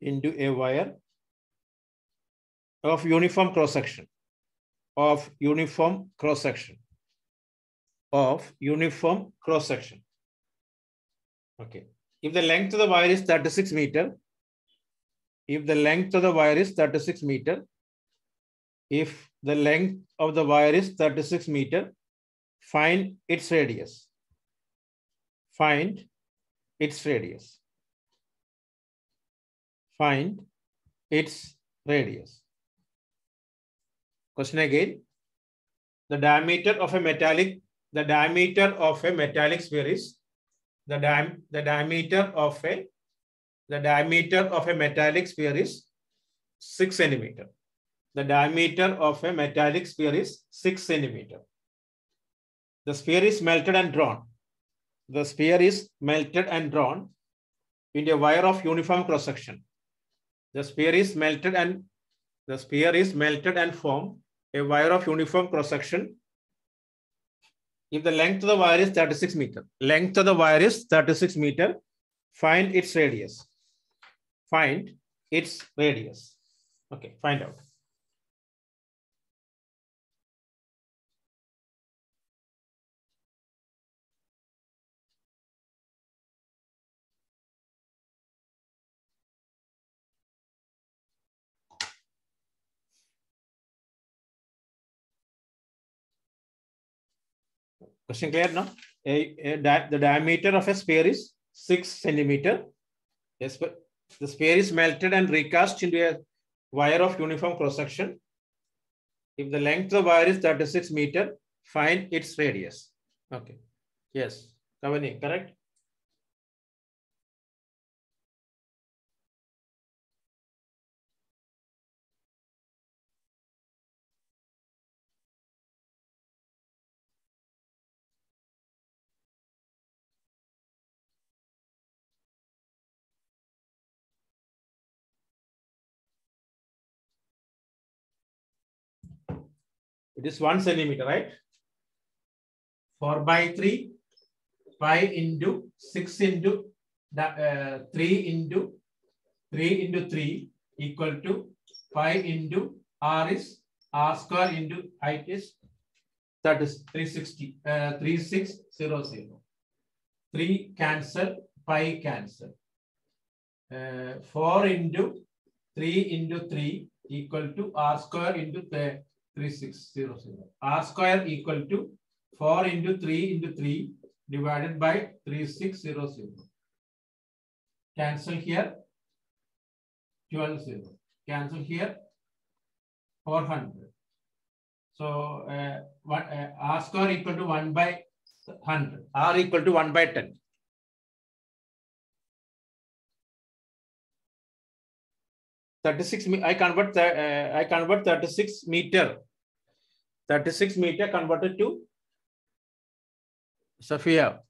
S1: into a wire of uniform cross section, of uniform cross section, of uniform cross section. Okay. If the length of the wire is 36 meter, if the length of the wire is 36 meter, if the length of the wire is 36 meter, find its radius. Find its radius. Find its radius. Question again. The diameter of a metallic, the diameter of a metallic sphere is the, diam the diameter of a the diameter of a metallic sphere is 6 centimeter. The diameter of a metallic sphere is 6 centimeter. The sphere is melted and drawn. The sphere is melted and drawn into a wire of uniform cross section. The sphere is melted and the sphere is melted and formed a wire of uniform cross section. If the length of the wire is 36 meter, length of the wire is 36 meter, find its radius find its radius. Okay, find out. Question clear now? Di the diameter of a sphere is 6 centimeter. Yes, but the sphere is melted and recast into a wire of uniform cross section. If the length of the wire is 36 meter, find its radius. Okay. Yes. Kavani, correct? It is one centimeter, right? Four by three, five into six into the uh, three into three into three equal to five into r is r square into height is that is 360 uh, 3600 3 cancel 5 cancel uh, 4 into 3 into 3 equal to r square into the 3600. R square equal to 4 into 3 into 3 divided by 3600. Cancel here 12 0. Cancel here 400. So uh, one, uh, R square equal to 1 by 100. R equal to 1 by 10. Thirty-six. I convert. Uh, I convert thirty-six meter 36 meter converted to Sophia.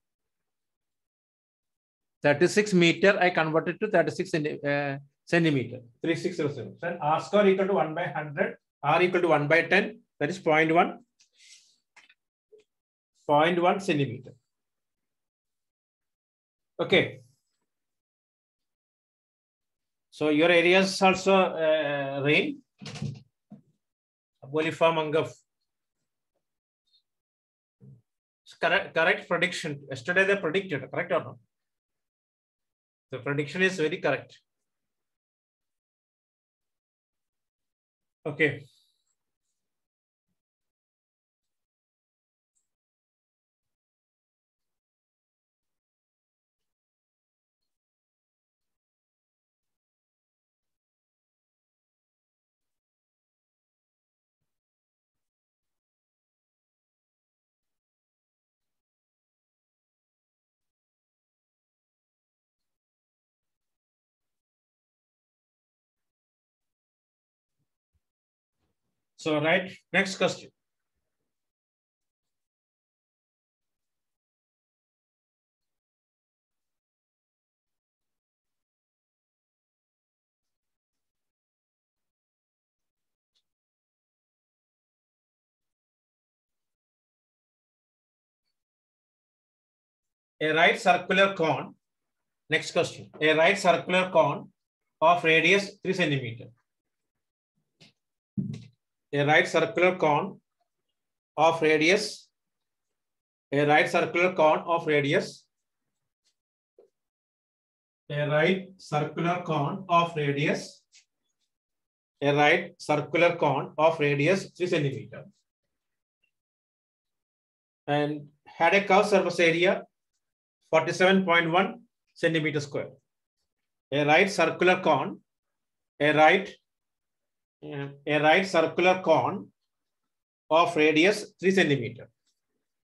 S1: 36 meter I converted to 36 uh, centimeter. 3607. So R square equal to 1 by 100, R equal to 1 by 10, that is 0 0.1. 0.1 centimeter. Okay. So your areas also uh, rain. Abolifa Mangaf. It's correct, correct prediction. Yesterday they predicted, correct or not? The prediction is very correct. Okay. So, right, next question. A right circular cone. Next question. A right circular cone of radius 3 centimeter. A right circular cone of radius. A right circular cone of radius. A right circular cone of radius. A right circular cone of radius 3 centimeter. And had a curved surface area 47.1 centimeter square. A right circular cone, a right, a right circular cone of radius 3 centimeter.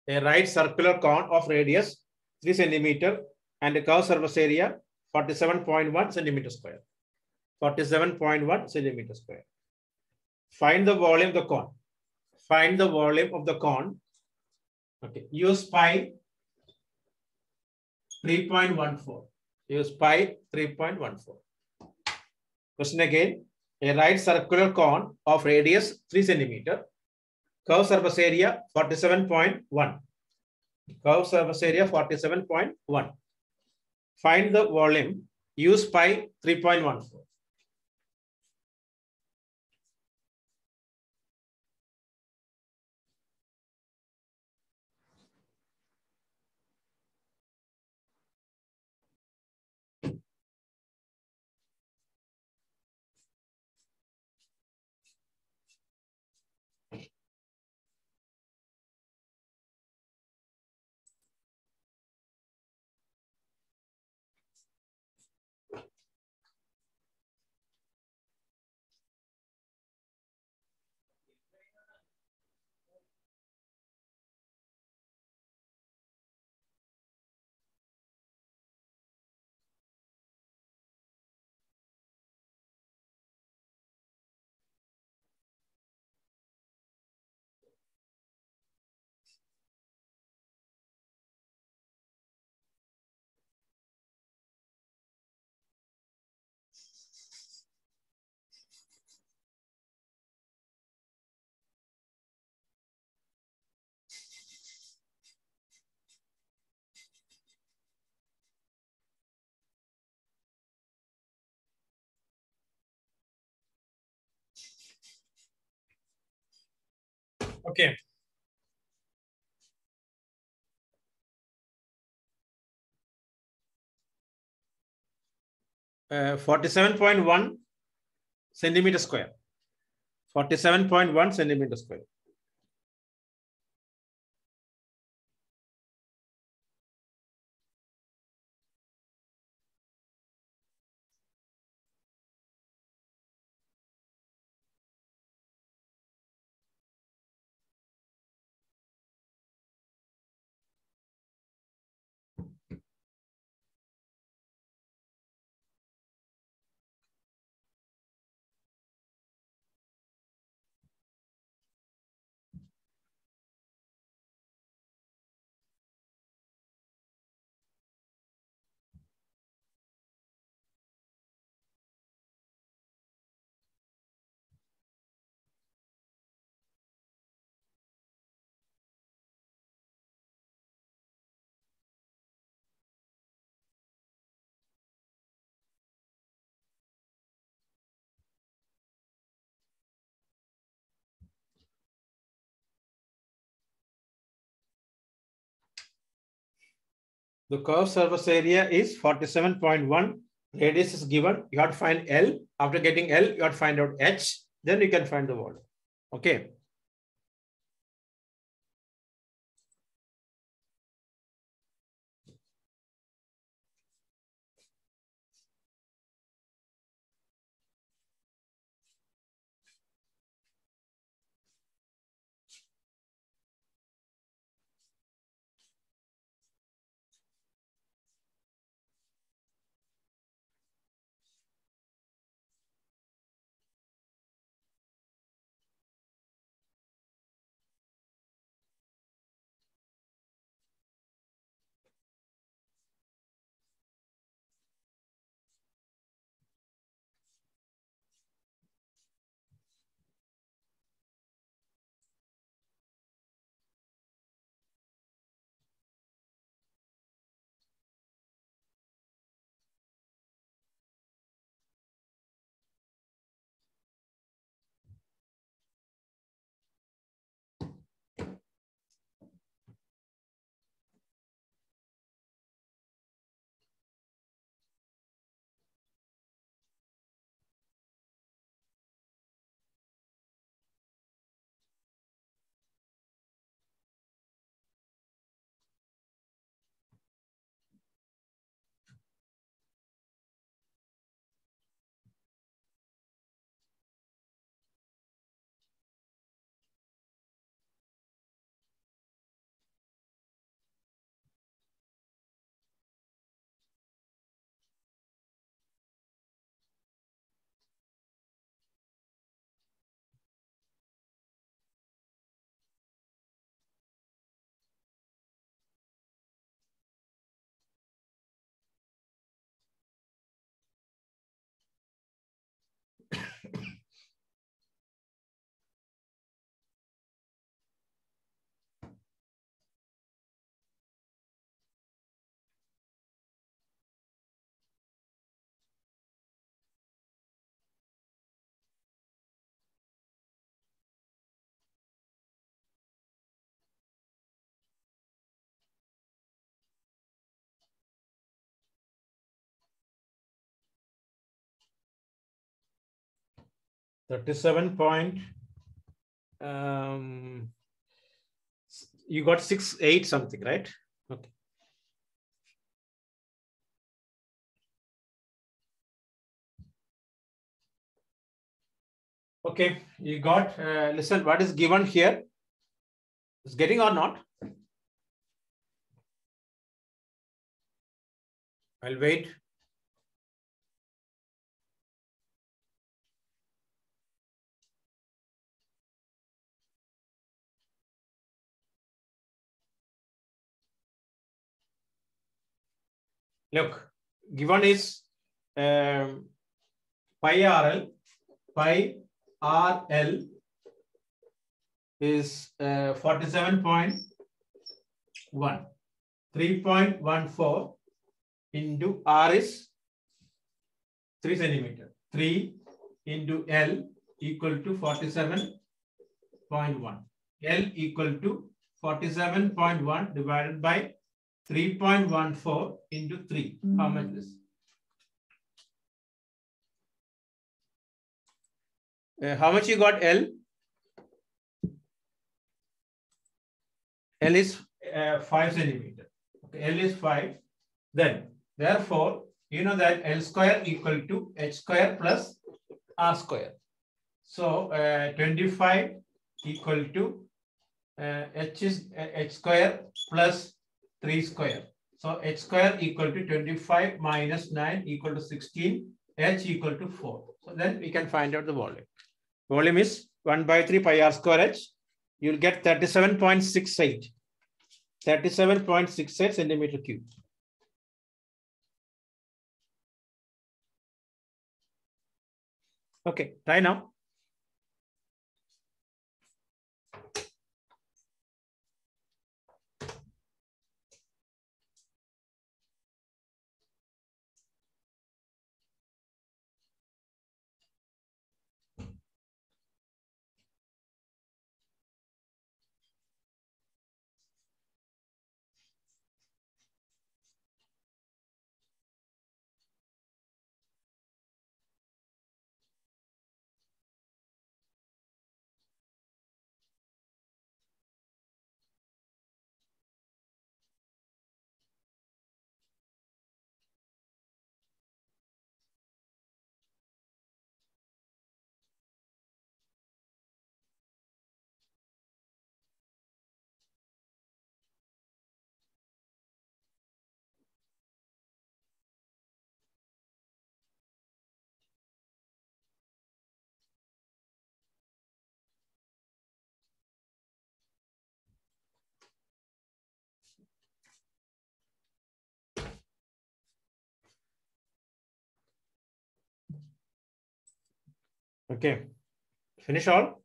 S1: A right circular cone of radius 3 centimeter and a curved surface area 47.1 centimeter square. 47.1 centimeter square. Find the volume of the cone. Find the volume of the cone. Okay, use pi 3.14. Use pi 3.14. Question again. A right circular cone of radius 3 centimeter. Curve surface area 47.1. Curve surface area 47.1. Find the volume. Use pi 3.14. Okay. Uh, 47.1 centimeter square. 47.1 centimeter square. The curve surface area is 47.1. Radius is given. You have to find L. After getting L, you have to find out H. Then you can find the volume. Okay. Thirty-seven point. Um, you got six, eight something, right? Okay. Okay, you got, uh, listen, what is given here? Is getting or not? I'll wait. Look, given is um, pi RL, pi RL is uh, 47.1, 3.14 into R is 3 centimeter. 3 into L equal to 47.1. L equal to 47.1 divided by 3.14 into 3. How much is? Uh, how much you got L? L is uh, 5 centimeter. Okay, L is 5. Then, therefore, you know that L square equal to H square plus R square. So, uh, 25 equal to uh, H is uh, H square plus 3 square. So h square equal to 25 minus 9 equal to 16, h equal to 4. So then we can find out the volume. Volume is 1 by 3 pi r square h. You'll get 37.68. 37.68 centimeter cube. Okay, try now. Okay. Finish all?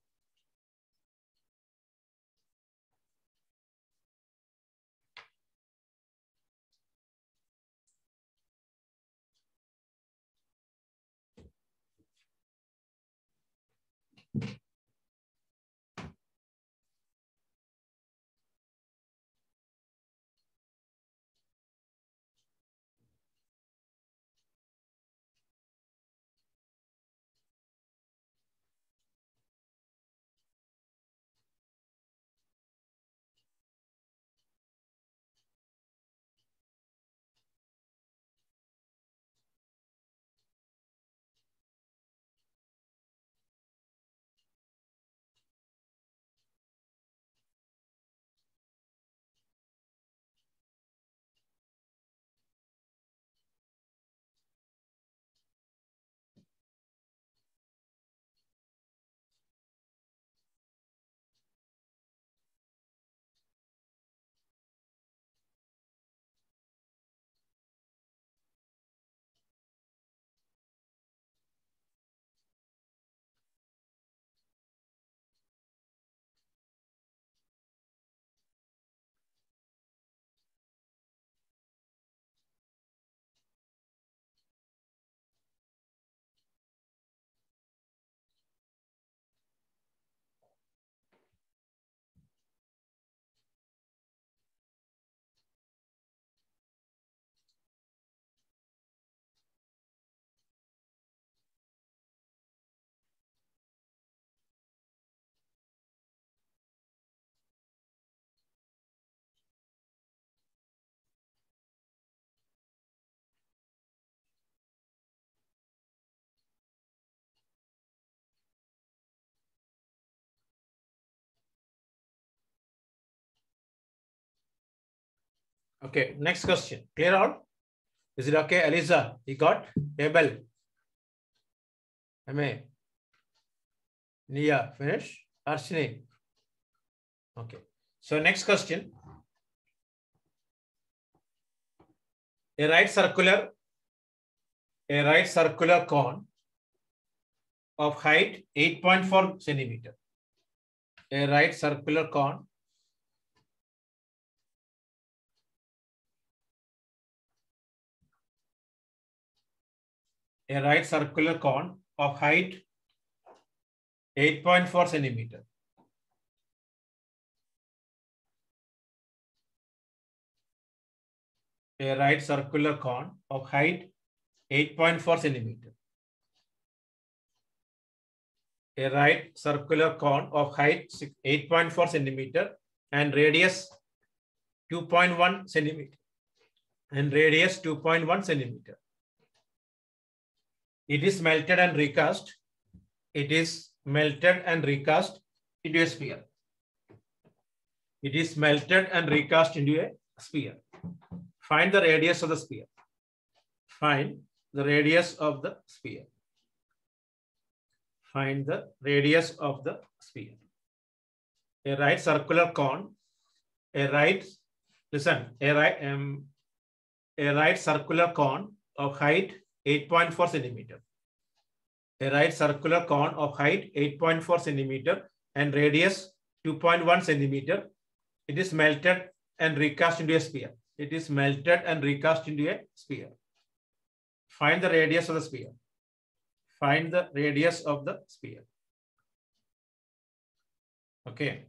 S1: Okay, next question. Clear all? Is it okay, Eliza? You got? Abel? Ame? Nia, finish? Arshini? Okay. So next question. A right circular, a right circular cone of height 8.4 centimeter. A right circular cone a right circular cone of height 8.4 centimeter. A right circular cone of height 8.4 centimeter. A right circular cone of height 8.4 centimeter and radius 2.1 centimeter and radius 2.1 centimeter it is melted and recast. It is melted and recast into a sphere. It is melted and recast into a sphere. Find the radius of the sphere. Find the radius of the sphere. Find the radius of the sphere. A right circular cone, a right, listen, a right, um, a right circular cone of height 8.4 centimeter. A right circular cone of height 8.4 centimeter and radius 2.1 centimeter. It is melted and recast into a sphere. It is melted and recast into a sphere. Find the radius of the sphere. Find the radius of the sphere. Okay.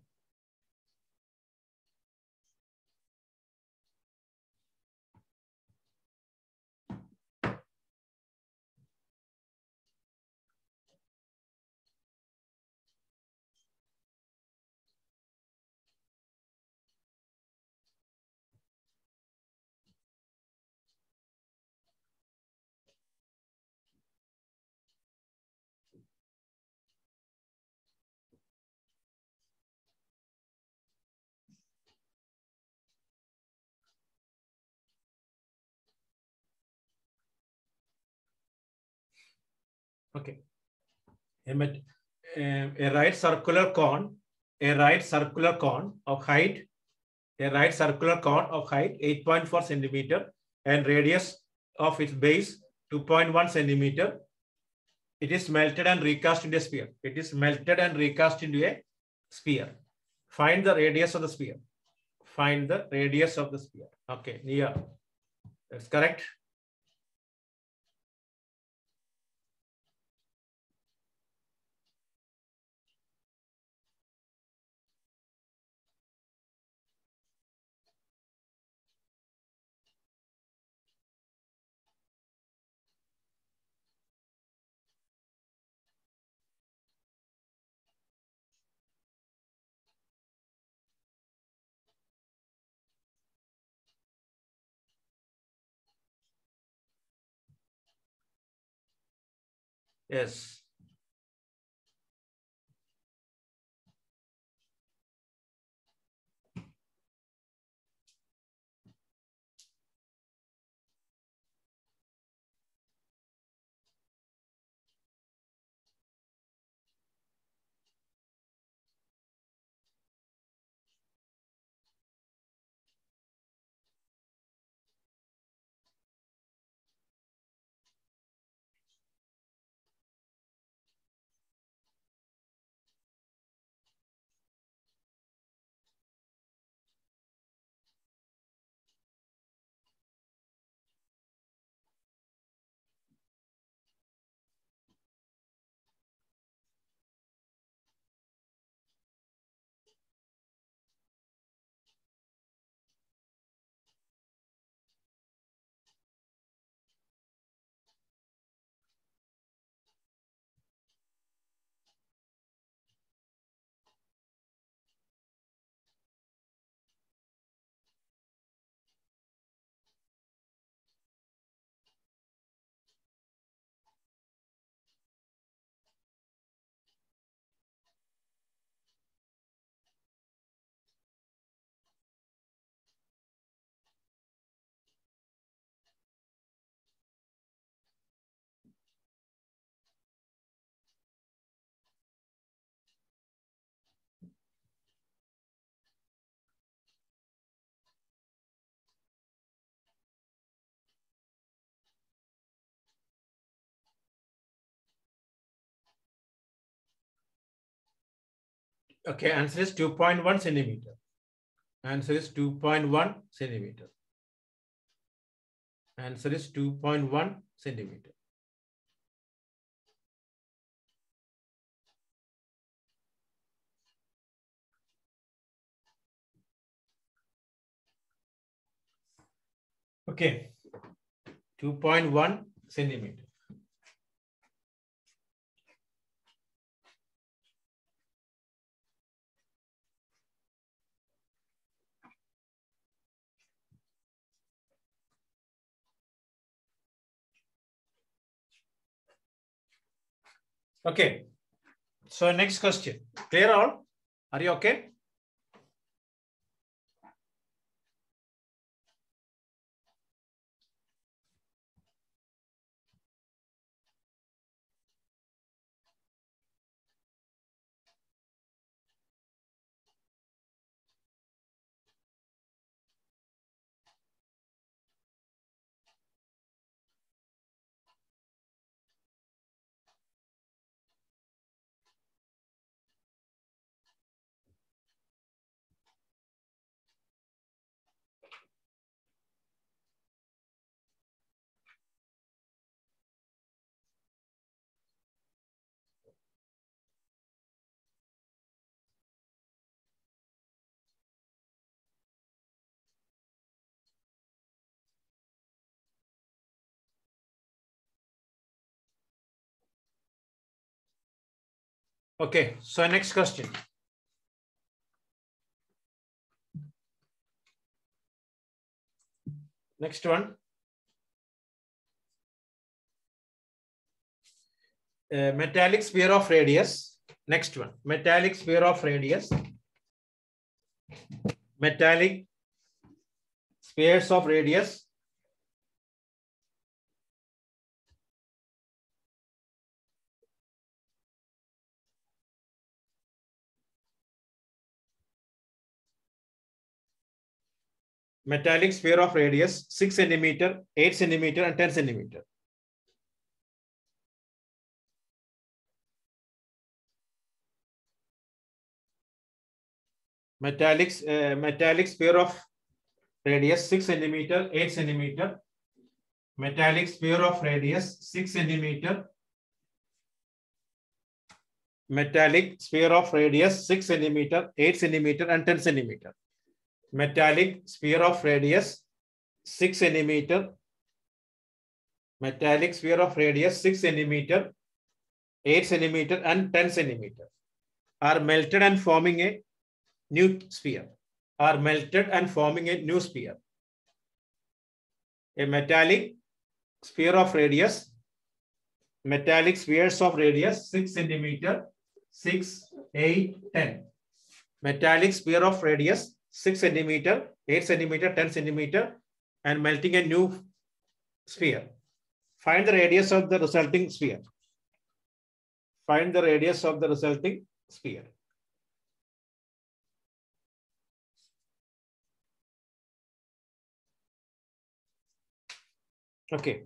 S1: Okay. A, right circular cone, a right circular cone of height, a right circular cone of height 8.4 centimeter and radius of its base 2.1 centimeter It is melted and recast into a sphere. It is melted and recast into a sphere. Find the radius of the sphere. Find the radius of the sphere. Okay, Nia. That's correct. Yes. Okay, answer is 2.1 centimeter. Answer is 2.1 centimeter. Answer is 2.1 centimeter. Okay, 2.1 centimeter. Okay. So next question. Clear all? Are you okay? Okay, so next question. Next one. Uh, metallic sphere of radius. Next one. Metallic sphere of radius. Metallic spheres of radius. metallic sphere of radius 6 centimeter, 8 centimeter, and 10 centimeter. Metallic, uh, metallic sphere of radius 6 centimeter, 8 centimeter. Metallic sphere of radius 6 centimeter. Metallic sphere of radius 6 centimeter, 8 centimeter, and 10 centimeter metallic sphere of radius 6 centimeter metallic sphere of radius 6 centimeter 8 centimeter and 10 centimeter are melted and forming a new sphere are melted and forming a new sphere. A metallic sphere of radius, metallic spheres of radius 6 centimeter, 6, 8, 10. Metallic sphere of radius 6 centimeter, 8 centimeter, 10 centimeter, and melting a new sphere. Find the radius of the resulting sphere. Find the radius of the resulting sphere. Okay.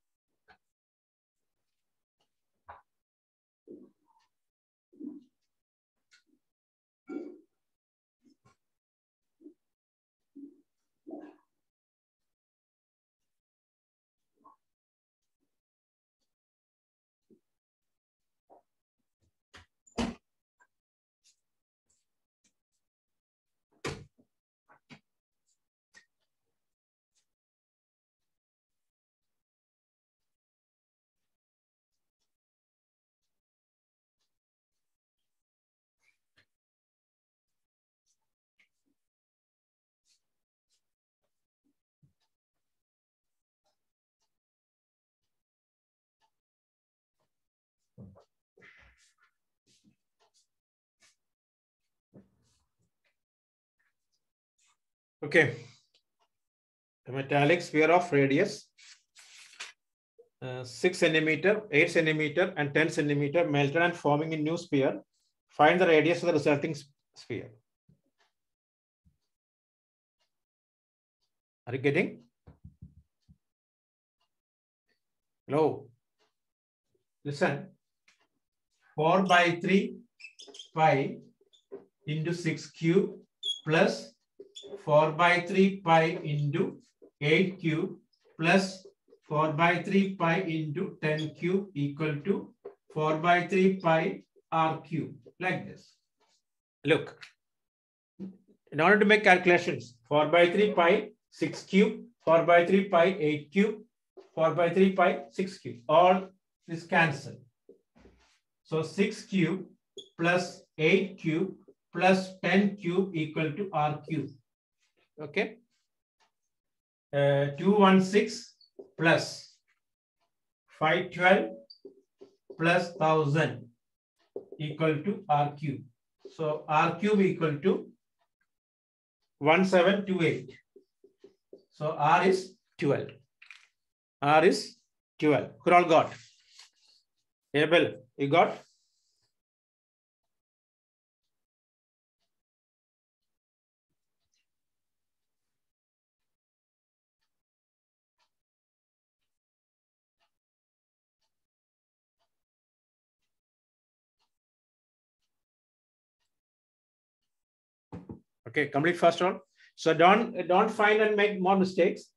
S1: Okay. The metallic sphere of radius uh, 6 centimeter, 8 centimeter, and 10 centimeter melted and forming a new sphere. Find the radius of the resulting sphere. Are you getting? Hello. Listen. 4 by 3 pi into 6 cube plus 4 by 3 pi into 8 cube plus 4 by 3 pi into 10 cube equal to 4 by 3 pi r cube like this. Look, in order to make calculations, 4 by 3 pi 6 cube, 4 by 3 pi 8 cube, 4 by 3 pi 6 cube, all this cancel. So 6 cube plus 8 cube plus 10 cube equal to r cube. Okay. Uh, 216 plus 512 plus 1000 equal to r cube. So r cube equal to 1728. So r is 12. r is 12. Who all got? Abel, you got? Okay, complete first one. So don't don't find and make more mistakes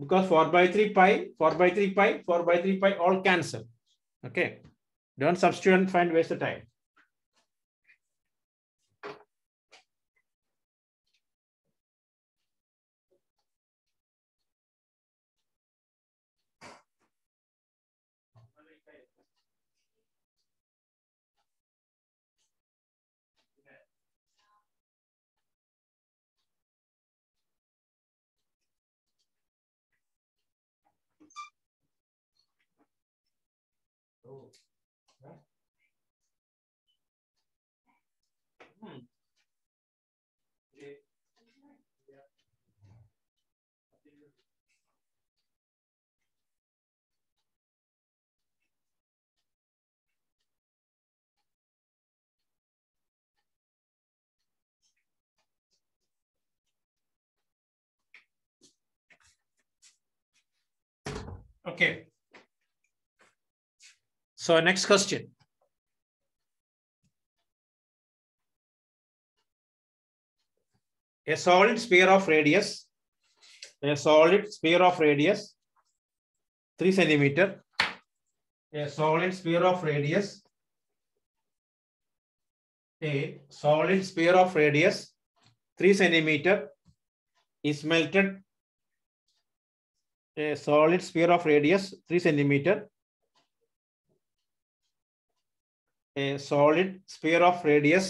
S1: because 4 by 3 pi, 4 by 3 pi, 4 by 3 pi all cancel. Okay. Don't substitute and find waste of time. Okay. So next question. A solid sphere of radius, a solid sphere of radius, three centimeter, a solid sphere of radius, a solid sphere of radius, three centimeter is melted a solid sphere of radius 3 centimeter. A solid sphere of radius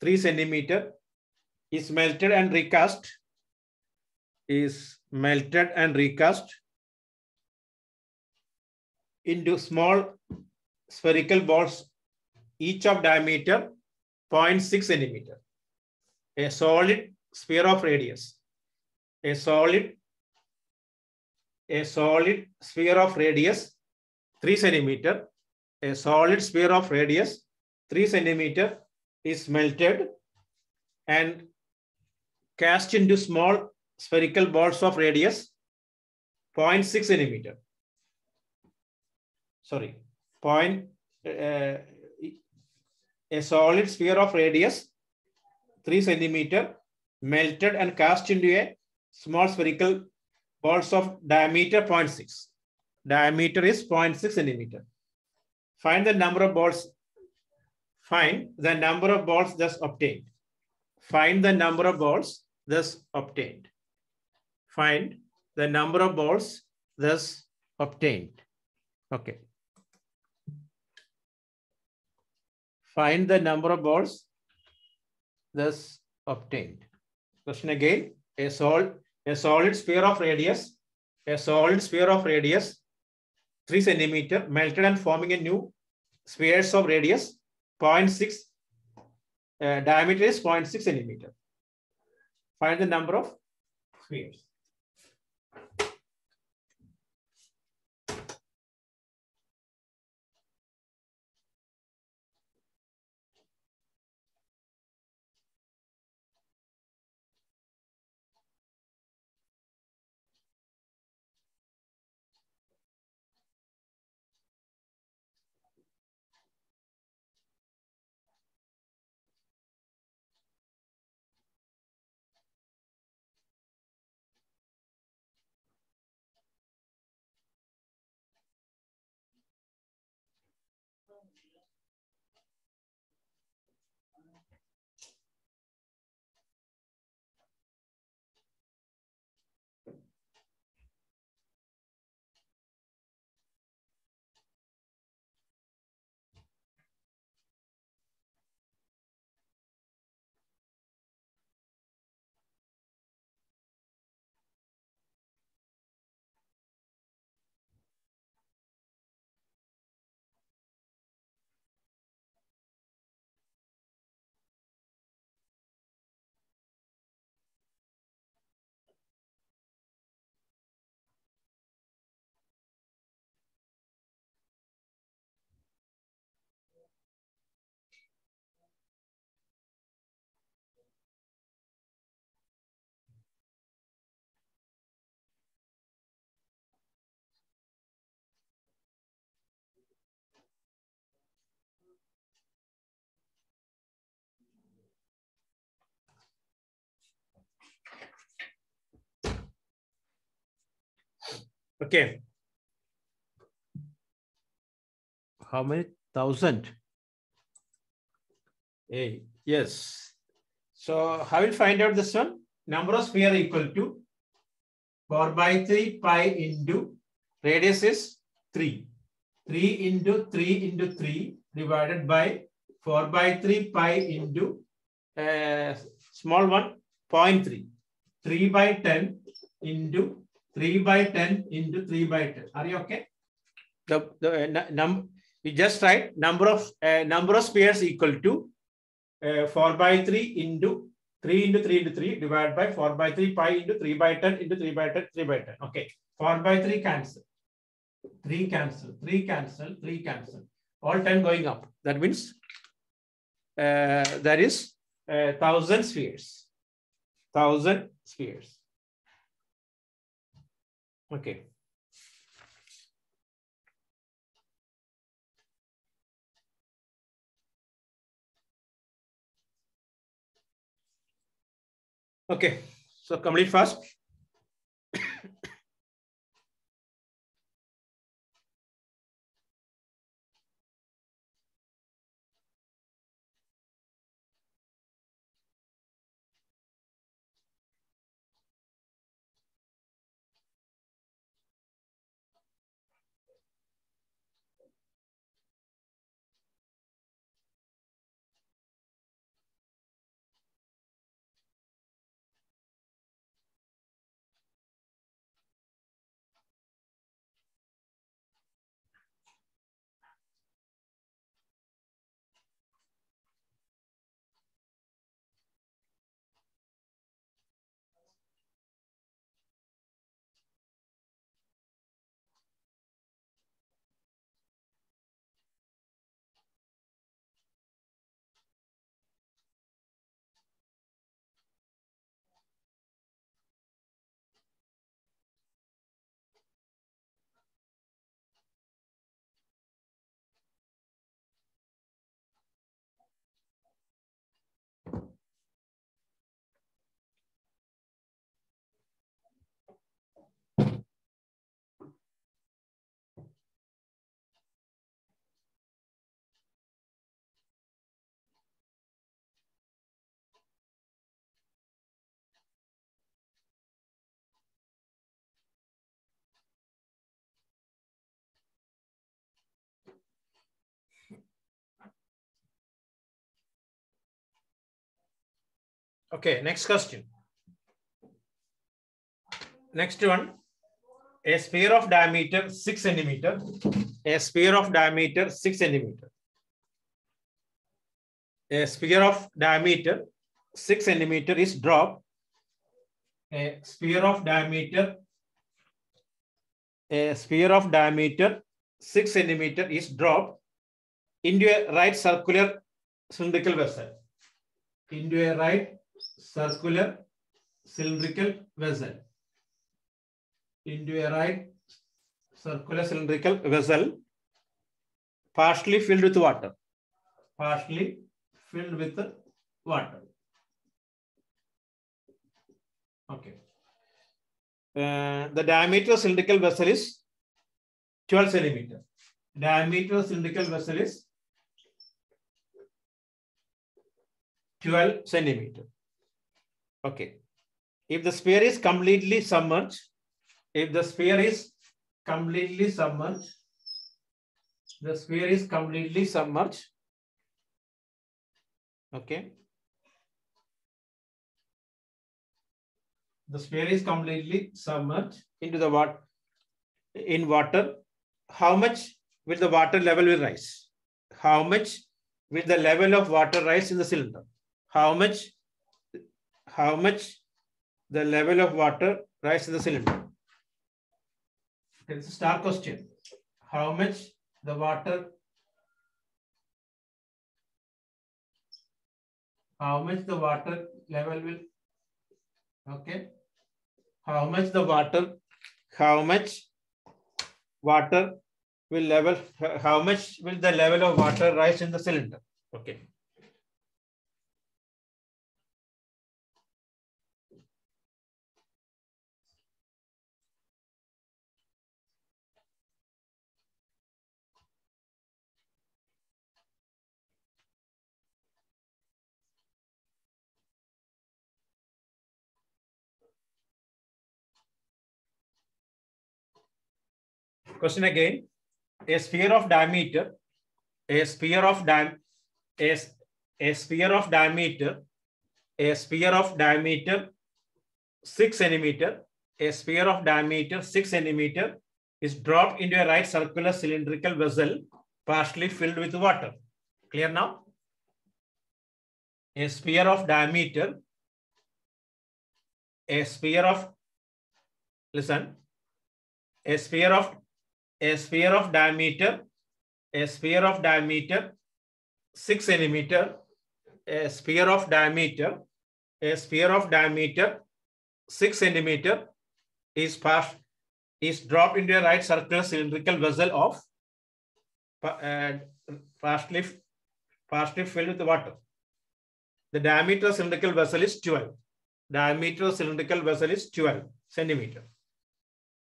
S1: 3 centimeter is melted and recast is melted and recast into small spherical balls each of diameter 0.6 centimeter. A solid sphere of radius. A solid a solid sphere of radius 3 centimeter, a solid sphere of radius 3 centimeter is melted and cast into small spherical balls of radius 0.6 centimeter. Sorry, point, uh, a solid sphere of radius 3 centimeter melted and cast into a small spherical balls of diameter 0.6. Diameter is 0.6 centimeter. Find the number of balls. Find the number of balls thus obtained. Find the number of balls thus obtained. Find the number of balls thus obtained. Okay. Find the number of balls thus obtained. Question again. A solid a solid sphere of radius, a solid sphere of radius, 3 centimeter, melted and forming a new spheres of radius, 0.6, uh, diameter is 0.6 centimeter. Find the number of spheres. Okay. How many thousand? Hey, yes. So how will find out this one? Number of sphere equal to 4 by 3 pi into radius is 3. 3 into 3 into 3 divided by 4 by 3 pi into uh, small one 0.3. 3 by 10 into 3 by 10 into 3 by 10. Are you okay? The, the uh, num you just write number of uh, number of spheres equal to uh, 4 by 3 into 3 into 3 into 3 divided by 4 by 3 pi into 3 by 10 into 3 by 10 3 by 10 okay. 4 by 3 cancel. 3 cancel 3 cancel 3 cancel. All 10 going up. That means uh, that is uh, 1000 spheres. 1000 spheres okay Okay, so complete fast. Okay, next question. Next one. A sphere of diameter 6 centimeter. A sphere of diameter 6 centimeter. A sphere of diameter 6 centimeter is dropped. A sphere of diameter a sphere of diameter 6 centimeter is dropped into a right circular cylindrical vessel. Into a right circular cylindrical vessel into a right circular cylindrical vessel partially filled with water partially filled with water okay uh, the diameter of cylindrical vessel is 12 centimeter diameter of cylindrical vessel is 12 centimeter Okay. If the sphere is completely submerged, if the sphere is completely submerged, the sphere is completely submerged. Okay. The sphere is completely submerged into the water in water. How much will the water level will rise? How much will the level of water rise in the cylinder? How much how much the level of water rise in the cylinder. It's a star question. How much the water, how much the water level will, okay. How much the water, how much water will level, how much will the level of water rise in the cylinder? Okay. Question again. A sphere of diameter, a sphere of diam a, a sphere of diameter, a sphere of diameter 6 centimeter, a sphere of diameter 6 centimeter is dropped into a right circular cylindrical vessel partially filled with water. Clear now? A sphere of diameter, a sphere of, listen, a sphere of, a sphere of diameter, a sphere of diameter, six centimeter, a sphere of diameter, a sphere of diameter, six centimeter is passed, is dropped into a right circular cylindrical vessel of uh, partially, partially filled with water. The diameter of cylindrical vessel is 12. Diameter of cylindrical vessel is 12 centimeter.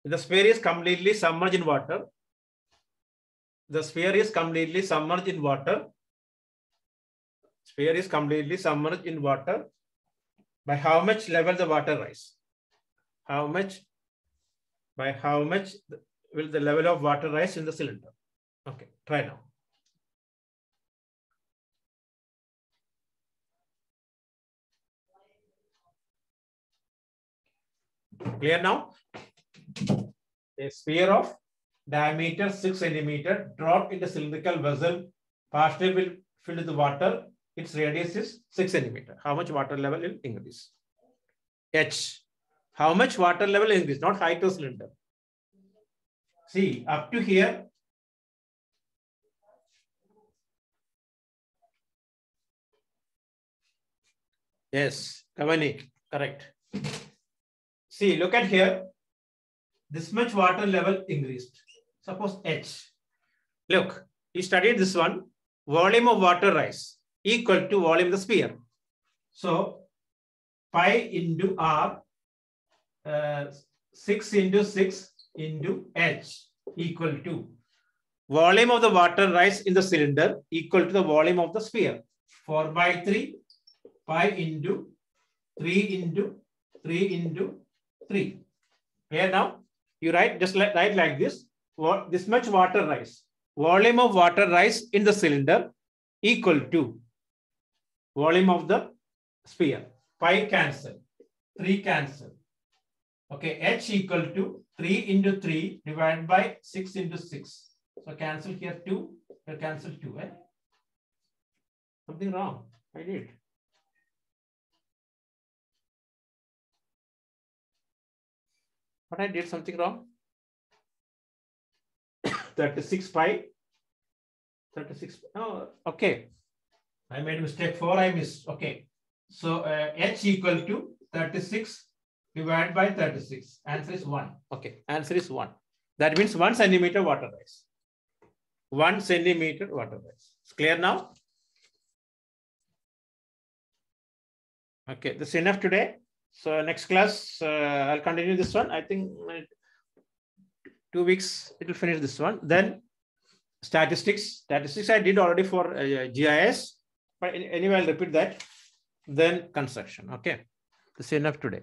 S1: The sphere is completely submerged in water. The sphere is completely submerged in water. Sphere is completely submerged in water. By how much level the water rise? How much? By how much will the level of water rise in the cylinder? Okay, try now. Clear now? A sphere of diameter 6 centimeter dropped in the cylindrical vessel partially filled with water. Its radius is 6 centimeter. How much water level will increase? H. How much water level increase? Not height of cylinder. See, up to here, Yes, Kavani, correct. See, look at here. This much water level increased. Suppose H. Look, you studied this one. Volume of water rise equal to volume of the sphere. So, pi into R, uh, 6 into 6 into H equal to volume of the water rise in the cylinder equal to the volume of the sphere. 4 by 3 pi into 3 into 3 into 3. Clear now? You write just like, write like this. This much water rise. Volume of water rise in the cylinder equal to volume of the sphere. Pi cancel. 3 cancel. Okay, h equal to 3 into 3 divided by 6 into 6. So cancel here 2, here cancel 2. Eh? Something wrong. I did. But I did something wrong. *coughs* 36 pi. 36. Oh, okay. I made a mistake. 4 I missed. Okay. So uh, h equal to 36 divided by 36. Answer is 1. Okay. Answer is 1. That means 1 centimeter water rise. 1 centimeter water rise. It's clear now? Okay. This is enough today. So next class, uh, I'll continue this one. I think two weeks, it will finish this one. Then statistics. Statistics I did already for uh, GIS. But anyway, I'll repeat that. Then construction. Okay. This is enough today.